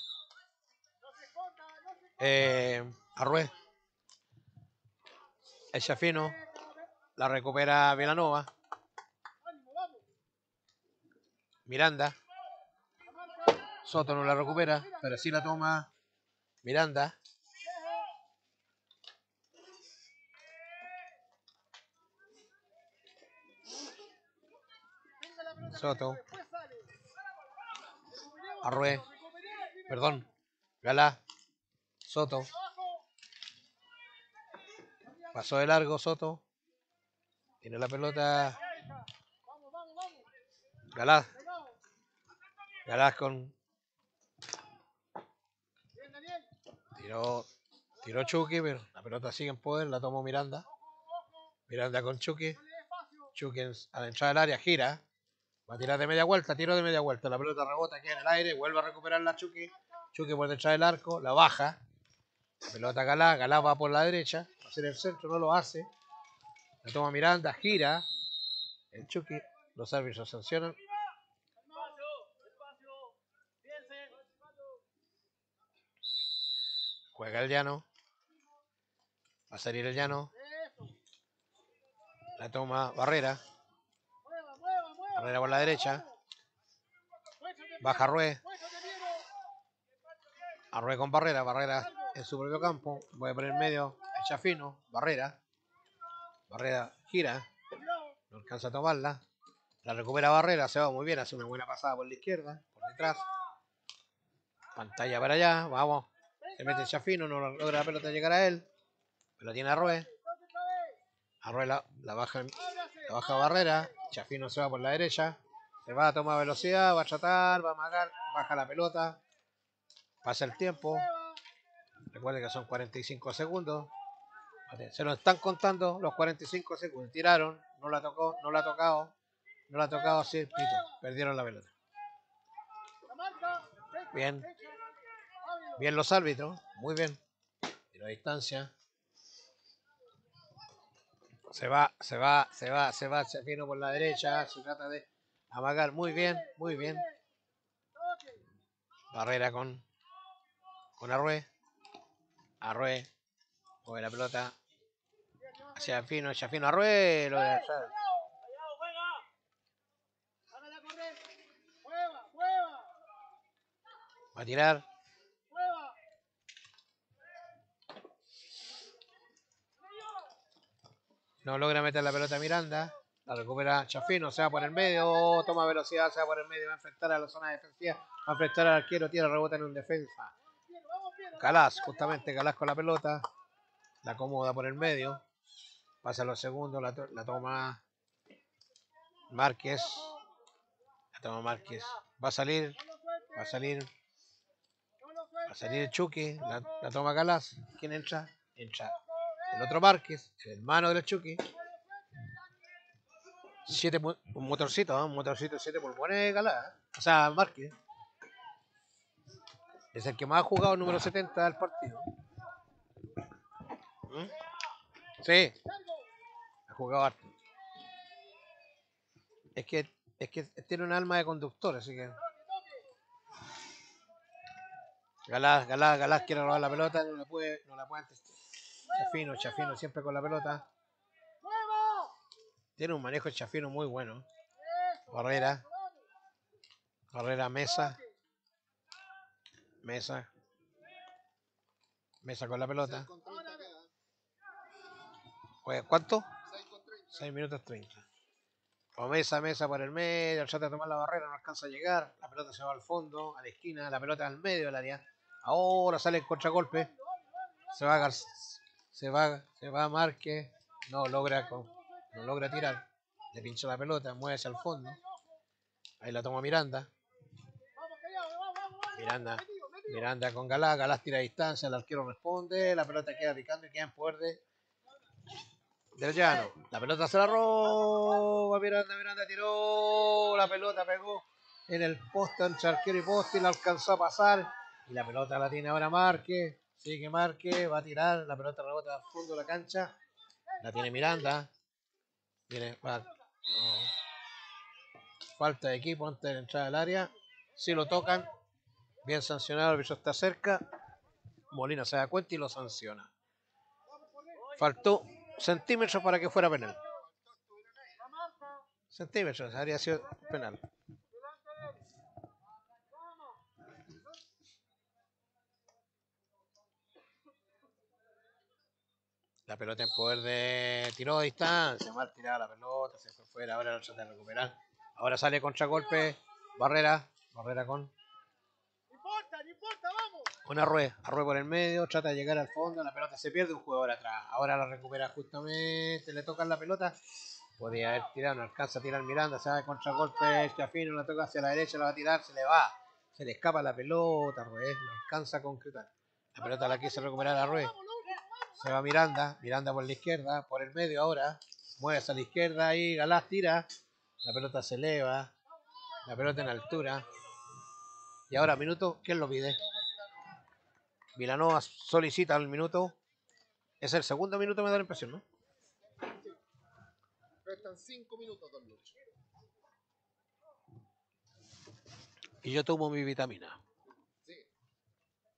Eh, Arrué. El Chafino. La recupera Vilanova. Miranda. Soto no la recupera, pero sí la toma Miranda. Soto. Arrué. Perdón. Galá. Soto. Pasó de largo Soto. Tiene la pelota. Galá. Galá con. Tiró. Tiró Chucky, pero la pelota sigue en poder. La tomó Miranda. Miranda con Chucky. Chucky a la entrada del área. Gira. Va a tirar de media vuelta. Tiro de media vuelta. La pelota rebota, queda en el aire. Vuelve a recuperar la Chucky. Chucky por detrás del arco. La baja. La pelota Galá. Galá va por la derecha. Va a hacer el centro. No lo hace. La toma Miranda. Gira. El Chucky. Los árbitros sancionan. Juega el llano. Va a salir el llano. La toma Barrera. Barrera por la derecha. Baja Rue. Arrue con Barrera. Barrera en su propio campo. Voy a poner en medio. Echa fino. Barrera. Barrera gira. No alcanza a tomarla. La recupera Barrera. Se va muy bien. Hace una buena pasada por la izquierda. Por detrás. Pantalla para allá. Vamos. Se mete Chafino. No logra la pelota llegar a él. Pero tiene Arrue. Arrue la, la baja, la baja Barrera. Chafino se va por la derecha. Se va a tomar velocidad. Va a tratar. Va a amagar. Baja la pelota. Pasa el tiempo. Recuerden que son 45 segundos. Se nos están contando los 45 segundos. Tiraron. No la tocó. No la ha tocado. No la ha tocado. Pito. Perdieron la pelota. Bien. Bien los árbitros. Muy bien. Tiro a distancia. Se va, se va, se va, se va Chafino por la derecha. Se trata de amagar. Muy bien, muy bien. Barrera con, con Arrué. Arrué. Mueve la pelota. Hacia Chafino, Chafino Arrué. Lo de Va a tirar. No logra meter la pelota a Miranda. La recupera Chafino, se va por el medio, toma velocidad, se va por el medio, va a enfrentar a la zona defensiva, va a enfrentar al arquero, tira rebota en un defensa. Galás, justamente Galás con la pelota, la acomoda por el medio, pasa los segundos, la, to- la toma Márquez, la toma Márquez, va a salir, va a salir, va a salir Chucky, la, la toma Galás, ¿quién entra? Entra el otro Márquez, el hermano del Chucky. Siete, un motorcito, ¿eh? un motorcito de siete pulmones, Galá. ¿eh? O sea, Márquez. Es el que más ha jugado el número 70 del partido. ¿Mm? Sí. Ha jugado harto. Es que, es que tiene un alma de conductor, así que. Galás, Galás, Galás quiere robar la pelota, no la puede, no la puede. Chafino, Chafino siempre con la pelota. Tiene un manejo Chafino muy bueno. Barrera. Barrera, mesa. Mesa. Mesa con la pelota. ¿Cuánto? 6 minutos 30. O mesa, mesa por el medio, trata de tomar la barrera, no alcanza a llegar. La pelota se va al fondo, a la esquina, la pelota al medio del área. Ahora sale el contragolpe. Se va Gar- se va, se va Márquez. No logra con- no logra tirar. Le pincha la pelota, mueve hacia el fondo. Ahí la toma Miranda. Miranda. Miranda con Galá, Galá tira a distancia, el arquero responde, la pelota queda picando y queda en poder de del llano. La pelota se la roba, Miranda, Miranda tiró, la pelota pegó en el poste entre arquero y poste la alcanzó a pasar. Y la pelota la tiene ahora Márquez, sigue Márquez, va a tirar, la pelota rebota al fondo de la cancha, la tiene Miranda. Viene. Falta de equipo antes de entrar al área. Si lo tocan, Bien sancionado, el bicho está cerca. Molina se da cuenta y lo sanciona. Faltó centímetros para que fuera penal. Centímetros, habría sido penal. La pelota en poder de tiro de distancia, mal tirada la pelota, se fue fuera, ahora lo trata de recuperar. Ahora sale contragolpe, Barrera, Barrera con No importa, no importa, vamos. una rueda, arrué por el medio, trata de llegar al fondo, la pelota se pierde, un jugador atrás. Ahora la recupera justamente, le tocan la pelota. Podría haber tirado, no alcanza a tirar Miranda, se va de contragolpe, Chafino la toca hacia la derecha, la va a tirar, se le va. Se le escapa la pelota, Ruiz, no alcanza a concretar. La pelota la quiso recuperar a Ruiz. Se va Miranda, Miranda por la izquierda, por el medio ahora. Mueve hacia la izquierda ahí, Galás tira. La pelota se eleva. La pelota en altura. Y ahora, minuto, ¿quién lo pide? Vilanova solicita el minuto. Es el segundo minuto, me da la impresión, ¿no? Restan 5 minutos, don Lucho. Y yo tomo mi vitamina. Sí.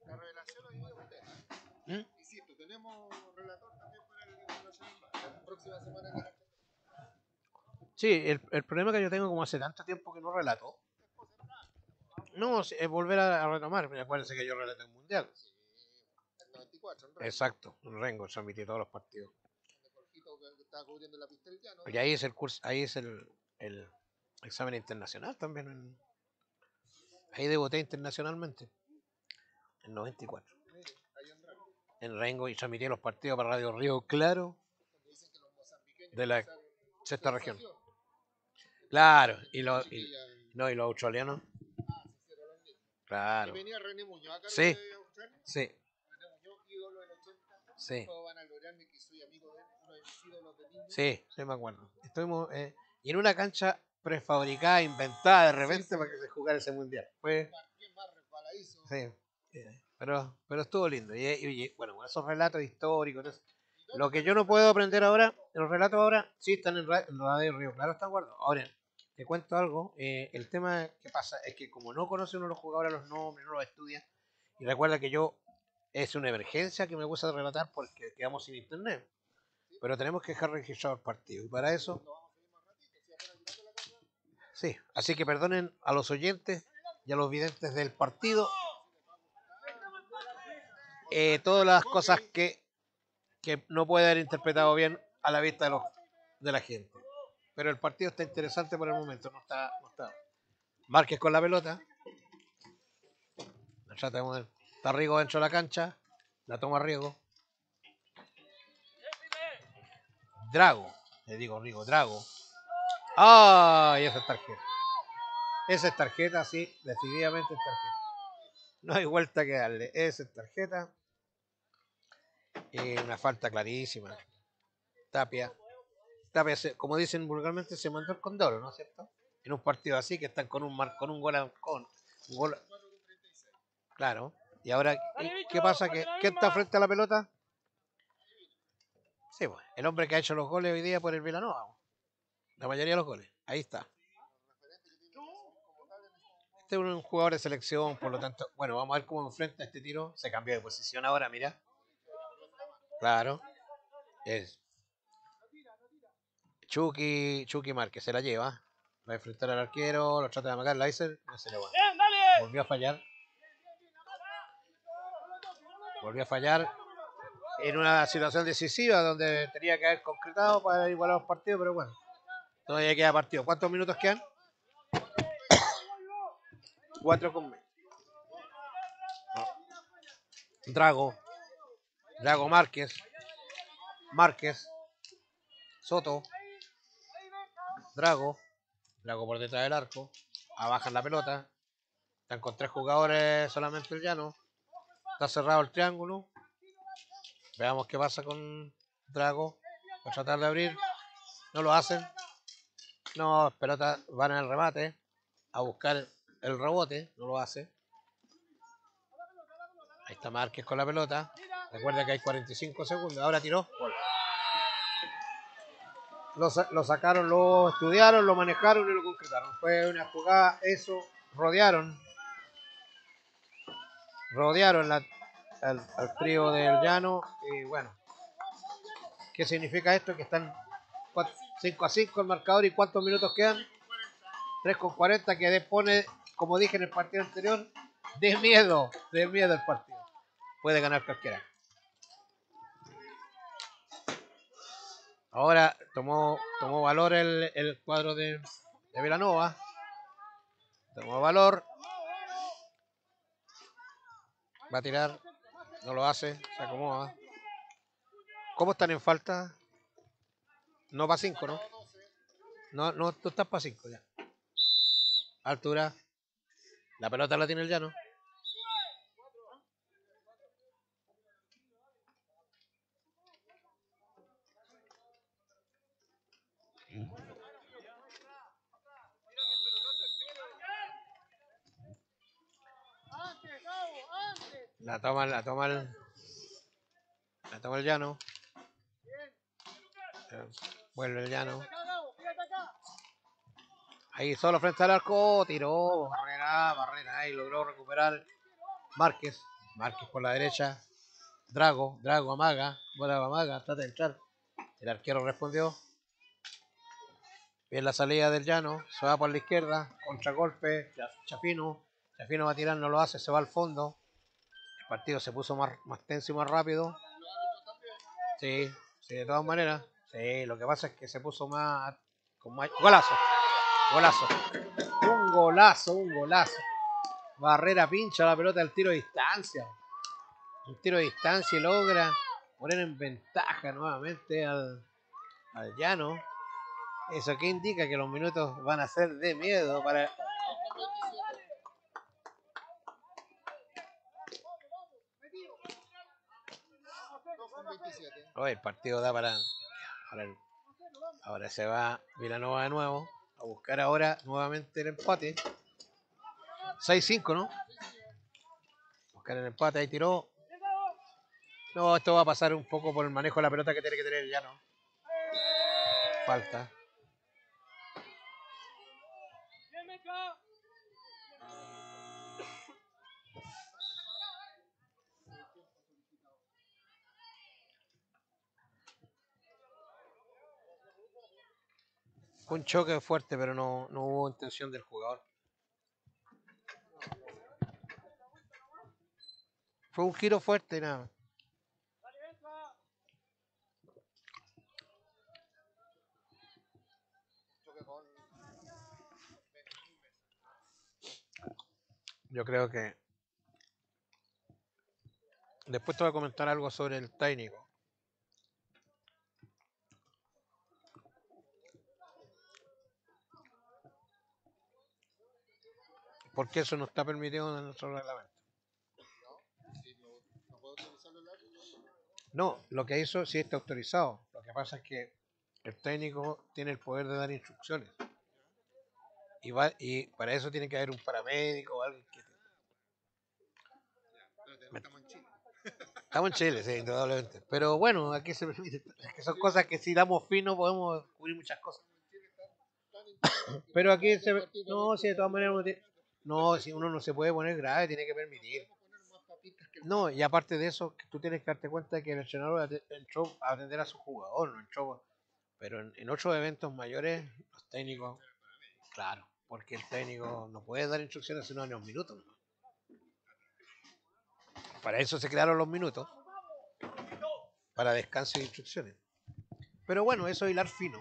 La revelación hoy día usted. ¿Mm? Insisto, tenemos próxima semana. en la- Sí, el, el problema que yo tengo como hace tanto tiempo que no relato. No, es volver a, a retomar. Acuérdense que yo relato el mundial. El 94, en realidad. Exacto, en Rengo transmití todos los partidos. Y ahí es el curso, ahí es el, el examen internacional también. en- ahí debuté internacionalmente. En 94. Mire, ahí en Rango. En Rengo y transmití los partidos para Radio Río Claro Donde dicen que los mozambiqueños de la sexta región. Claro, y los y- no, y los australianos. ah. Claro. Venía René Muñoz a cargo Sí. de Australia. Sí, René Muñoz, ídolo del 80. sí. Todos van a gloriarme que soy amigo de él, uno de mis ídolos de niño. Sí, sí me acuerdo. Estuvimos eh, y en una cancha prefabricada, inventada de repente para que se jugara ese mundial. Fue, sí, eh, pero, pero estuvo lindo. Y, y- y, bueno, con esos relatos históricos. Lo que yo no puedo aprender ahora, los relatos ahora sí están en Radio Río, claro, están guardados. Ahora, te cuento algo. eh, el tema que pasa es que como no conoce uno a los jugadores los nombres, no los estudia, y recuerda que yo es una emergencia que me gusta relatar porque quedamos sin internet. Pero tenemos que dejar registrado el partido. Y para eso Sí, así que perdonen a los oyentes y a los videntes del partido eh, todas las cosas que, que no puede haber interpretado bien a la vista de, los, de la gente. Pero el partido está interesante por el momento, no está, no. Márquez con la pelota. Está Rigo dentro de la cancha. La toma Riego. Drago. Le digo Rigo, Drago. ¡Ay! esa es tarjeta. Esa es tarjeta, sí, decididamente es tarjeta. No hay vuelta que darle. Esa es tarjeta. Y una falta clarísima. Tapia. Tapia, se- como dicen vulgarmente, se mandó el condoro, ¿no es cierto? En un partido así que están con un mar, con un gol, a- con un gol. Claro. Y ahora, ¿qué- ¿qué pasa? ¿Que, ¿Quién está frente a la pelota? Sí, pues, el hombre que ha hecho los goles hoy día por el Villanova. pues. La mayoría de los goles. Ahí está. Este es un jugador de selección, por lo tanto, bueno, vamos a ver cómo enfrenta este tiro. Se cambió de posición ahora, mira. Claro. Es Chucky, Chucky Márquez se la lleva. Va a enfrentar al arquero, lo trata de amagar, Leiser, no se le va. Volvió a fallar. Volvió a fallar en una situación decisiva donde tenía que haber concretado para igualar los partidos, pero bueno. Todavía queda partido. ¿Cuántos minutos quedan? Cuatro con medio. Drago. Drago Márquez. Márquez. Soto. Drago. Drago por detrás del arco. Abajan la pelota. Están con tres jugadores solamente el llano. Está cerrado el triángulo. Veamos qué pasa con Drago. Va a tratar de abrir. No lo hacen. No, pelota van al remate. A buscar el rebote. No lo hace. Ahí está Márquez con la pelota. Recuerda que hay 45 segundos. Ahora tiró. Gol. Lo, lo sacaron, lo estudiaron, lo manejaron y lo concretaron. Fue una jugada, eso, rodearon. rodearon la- al, al trío del llano y bueno. ¿Qué significa esto? Que están 5 a 5 el marcador y cuántos minutos quedan? 3 con 40 que pone, como dije en el partido anterior, de miedo, de miedo el partido. Puede ganar cualquiera. Ahora tomó, tomó valor el, el cuadro de, de Vilanova. Tomó valor. Va a tirar. No lo hace. Se acomoda. ¿Cómo están en falta? No para 5, ¿no? No, no, tú estás para 5 ya. Altura. La pelota la tiene el llano. Antes, Gabo, antes. La toma, la toma el. La toma el llano. Vuelve el llano. Ahí solo frente al arco. Tiró. Barrera, barrera. Ahí logró recuperar. Márquez. Márquez por la derecha. Drago. Drago amaga. Bola amaga. Trata de entrar. El arquero respondió. Bien la salida del llano. Se va por la izquierda. Contragolpe. Chafino. Chafino va a tirar, no lo hace. Se va al fondo. El partido se puso más, más tenso y más rápido. Sí, sí, de todas maneras. Sí, lo que pasa es que se puso más. Con más golazo. Golazo. Un golazo, un golazo. Barrera pincha la pelota del tiro de distancia. Un tiro de distancia y logra poner en ventaja nuevamente al, al llano. Eso que indica que los minutos van a ser de miedo para. Dos con 27. Hoy el partido da para. Ahora, ahora se va Vilanova de nuevo. A buscar ahora nuevamente el empate. 6-5, ¿no? Buscar el empate, ahí tiró. No, esto va a pasar un poco por el manejo de la pelota que tiene que tener el llano. Falta. Fue un choque fuerte, pero no, no hubo intención del jugador. Fue un giro fuerte nada. Yo creo que después te voy a comentar algo sobre el técnico. Porque eso no está permitido en nuestro reglamento. Sí, no, lo que hizo sí está autorizado. Lo que pasa es que el técnico tiene el poder de dar instrucciones. Y, va, y para eso tiene que haber un paramédico o alguien que... Estamos en Chile. Estamos en Chile, sí, indudablemente. Pero bueno, aquí se permite. Es que son cosas que si damos fino podemos cubrir muchas cosas. Pero aquí se... No, si de todas maneras uno tiene- No, si uno no se puede poner grave, tiene que permitir. No, y aparte de eso, tú tienes que darte cuenta que el entrenador entró a atender a su jugador, no entró. Pero en, en otros eventos mayores, los técnicos, claro, porque el técnico no puede dar instrucciones sino en los minutos. Para eso se crearon los minutos, para descanso y instrucciones. Pero bueno, eso es hilar fino.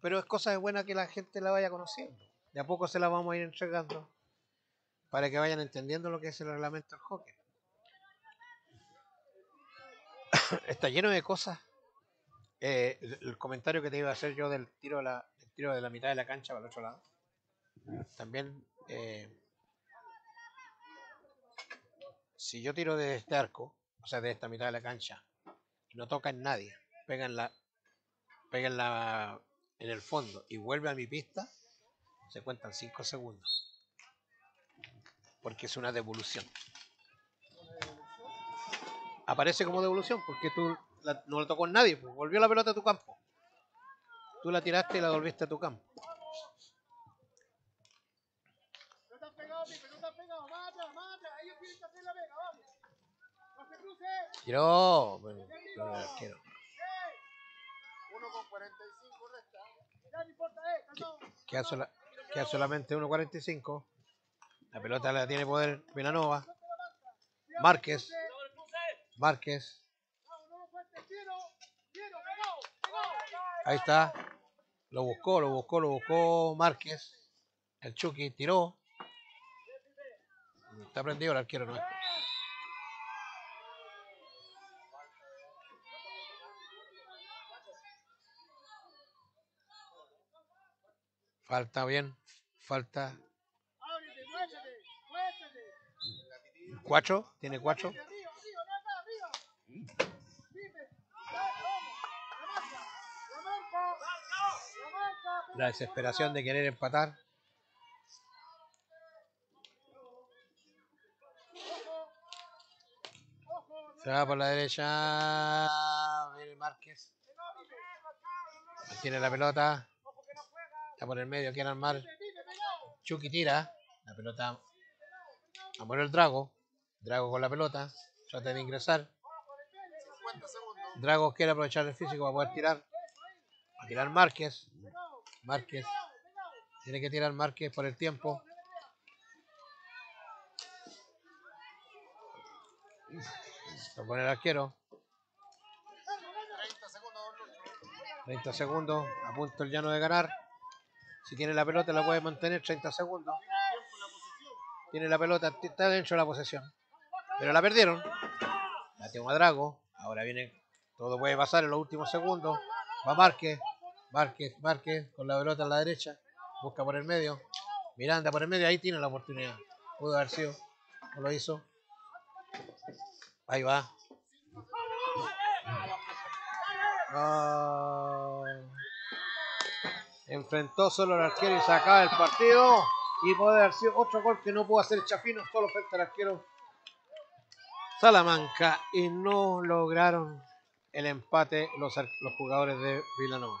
Pero es cosa de buena que la gente la vaya conociendo. De a poco se la vamos a ir entregando para que vayan entendiendo lo que es el reglamento del hockey. Está lleno de cosas. Eh, el, comentario que te iba a hacer yo del tiro de la, tiro de la mitad de la cancha para el otro lado. También, eh, si yo tiro de este arco, o sea, de esta mitad de la cancha, no toca en nadie, pega en la, la, en el fondo y vuelve a mi pista, se cuentan 5 segundos. Porque es una devolución. Aparece como devolución porque tú la- no la tocó nadie, pues, volvió la pelota a tu campo. Tú la tiraste y la volviste a tu campo. La Tiró. Bueno, arquero. 1 con 45 resta. Ya no importa, eh, calmado. Queda, sola- queda solamente 1.45. La pelota la tiene poder Vilanova. Márquez. Márquez. Ahí está. Lo buscó, lo buscó, lo buscó Márquez. El Chucky tiró. Está prendido el arquero, ¿no? Falta bien. Falta cuatro. Tiene cuatro. La desesperación de querer empatar. Se va por la derecha. Viene Márquez. Tiene la pelota. Está por el medio. Quiere armar. Chucky tira. La pelota. A el Drago. Drago con la pelota. Trata de ingresar. 50 segundos. Drago quiere aprovechar el físico para poder tirar. A tirar Márquez. Márquez. Tiene que tirar Márquez por el tiempo. Lo pone el arquero. 30 segundos, don Lucho. 30 segundos. A punto el llano de ganar. Si tiene la pelota la puede mantener 30 segundos. Tiene la pelota, está dentro de la posesión. Pero la perdieron. La tengo a Drago. Ahora viene. Todo puede pasar en los últimos segundos. Va Márquez. Márquez, Márquez con la pelota en la derecha. Busca por el medio. Miranda por el medio. Ahí tiene la oportunidad. Pudo haber sido. No lo hizo. Ahí va. Ah. Enfrentó solo al arquero y se acaba el partido. Y puede haber sido otro gol que no pudo hacer Chafino, solo frente al arquero Salamanca. Y no lograron el empate los, los jugadores de Villanova.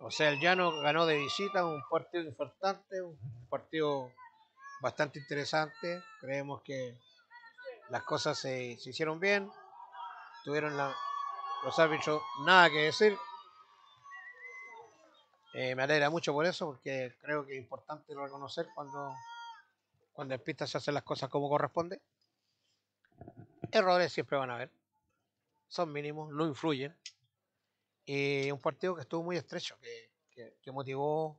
O sea, el Llano ganó de visita un partido importante, un partido bastante interesante. Creemos que las cosas se, se hicieron bien. Tuvieron la- los árbitros nada que decir. Eh, me alegra mucho por eso, porque creo que es importante reconocer cuando, cuando en pista se hacen las cosas como corresponde. Errores siempre van a haber. Son mínimos, no influyen. Y un partido que estuvo muy estrecho, que, que- motivó,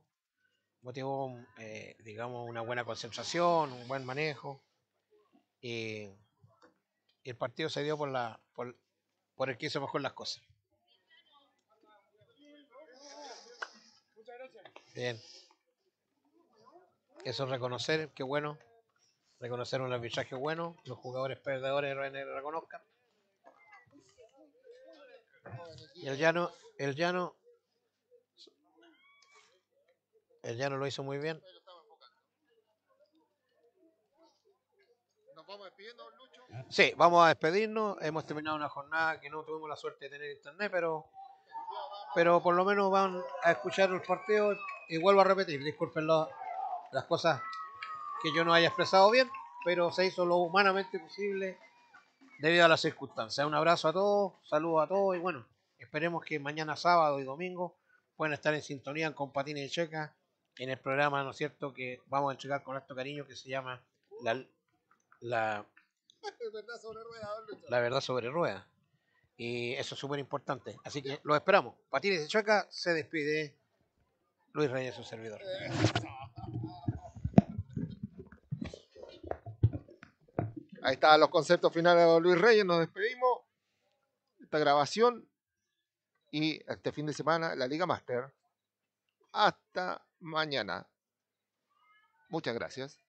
motivó eh, digamos, una buena concentración, un buen manejo. Y, y el partido se dio por, la, por, por el que hizo mejor las cosas. Bien. Eso es reconocer, qué bueno. Reconocer un arbitraje bueno. Los jugadores perdedores re- reconozcan. Y el llano, el llano, el llano lo hizo muy bien. Nos vamos despidiendo. Sí, vamos a despedirnos. Hemos terminado una jornada que no tuvimos la suerte de tener internet, pero, pero por lo menos van a escuchar el partido. Y vuelvo a repetir, disculpen lo- las cosas que yo no haya expresado bien, pero se hizo lo humanamente posible debido a las circunstancias. Un abrazo a todos, saludos a todos y bueno, esperemos que mañana sábado y domingo puedan estar en sintonía con Patines y Checa en el programa, ¿no es cierto?, que vamos a entregar con harto cariño que se llama la, la verdad sobre Lucho. la verdad sobre ruedas. Y eso es súper importante. Así que lo esperamos. Patines de Chueca se despide. Luis Reyes, su servidor. Ahí están los conceptos finales de Luis Reyes. Nos despedimos. Esta grabación. Y este fin de semana la Liga Master. Hasta mañana. Muchas gracias.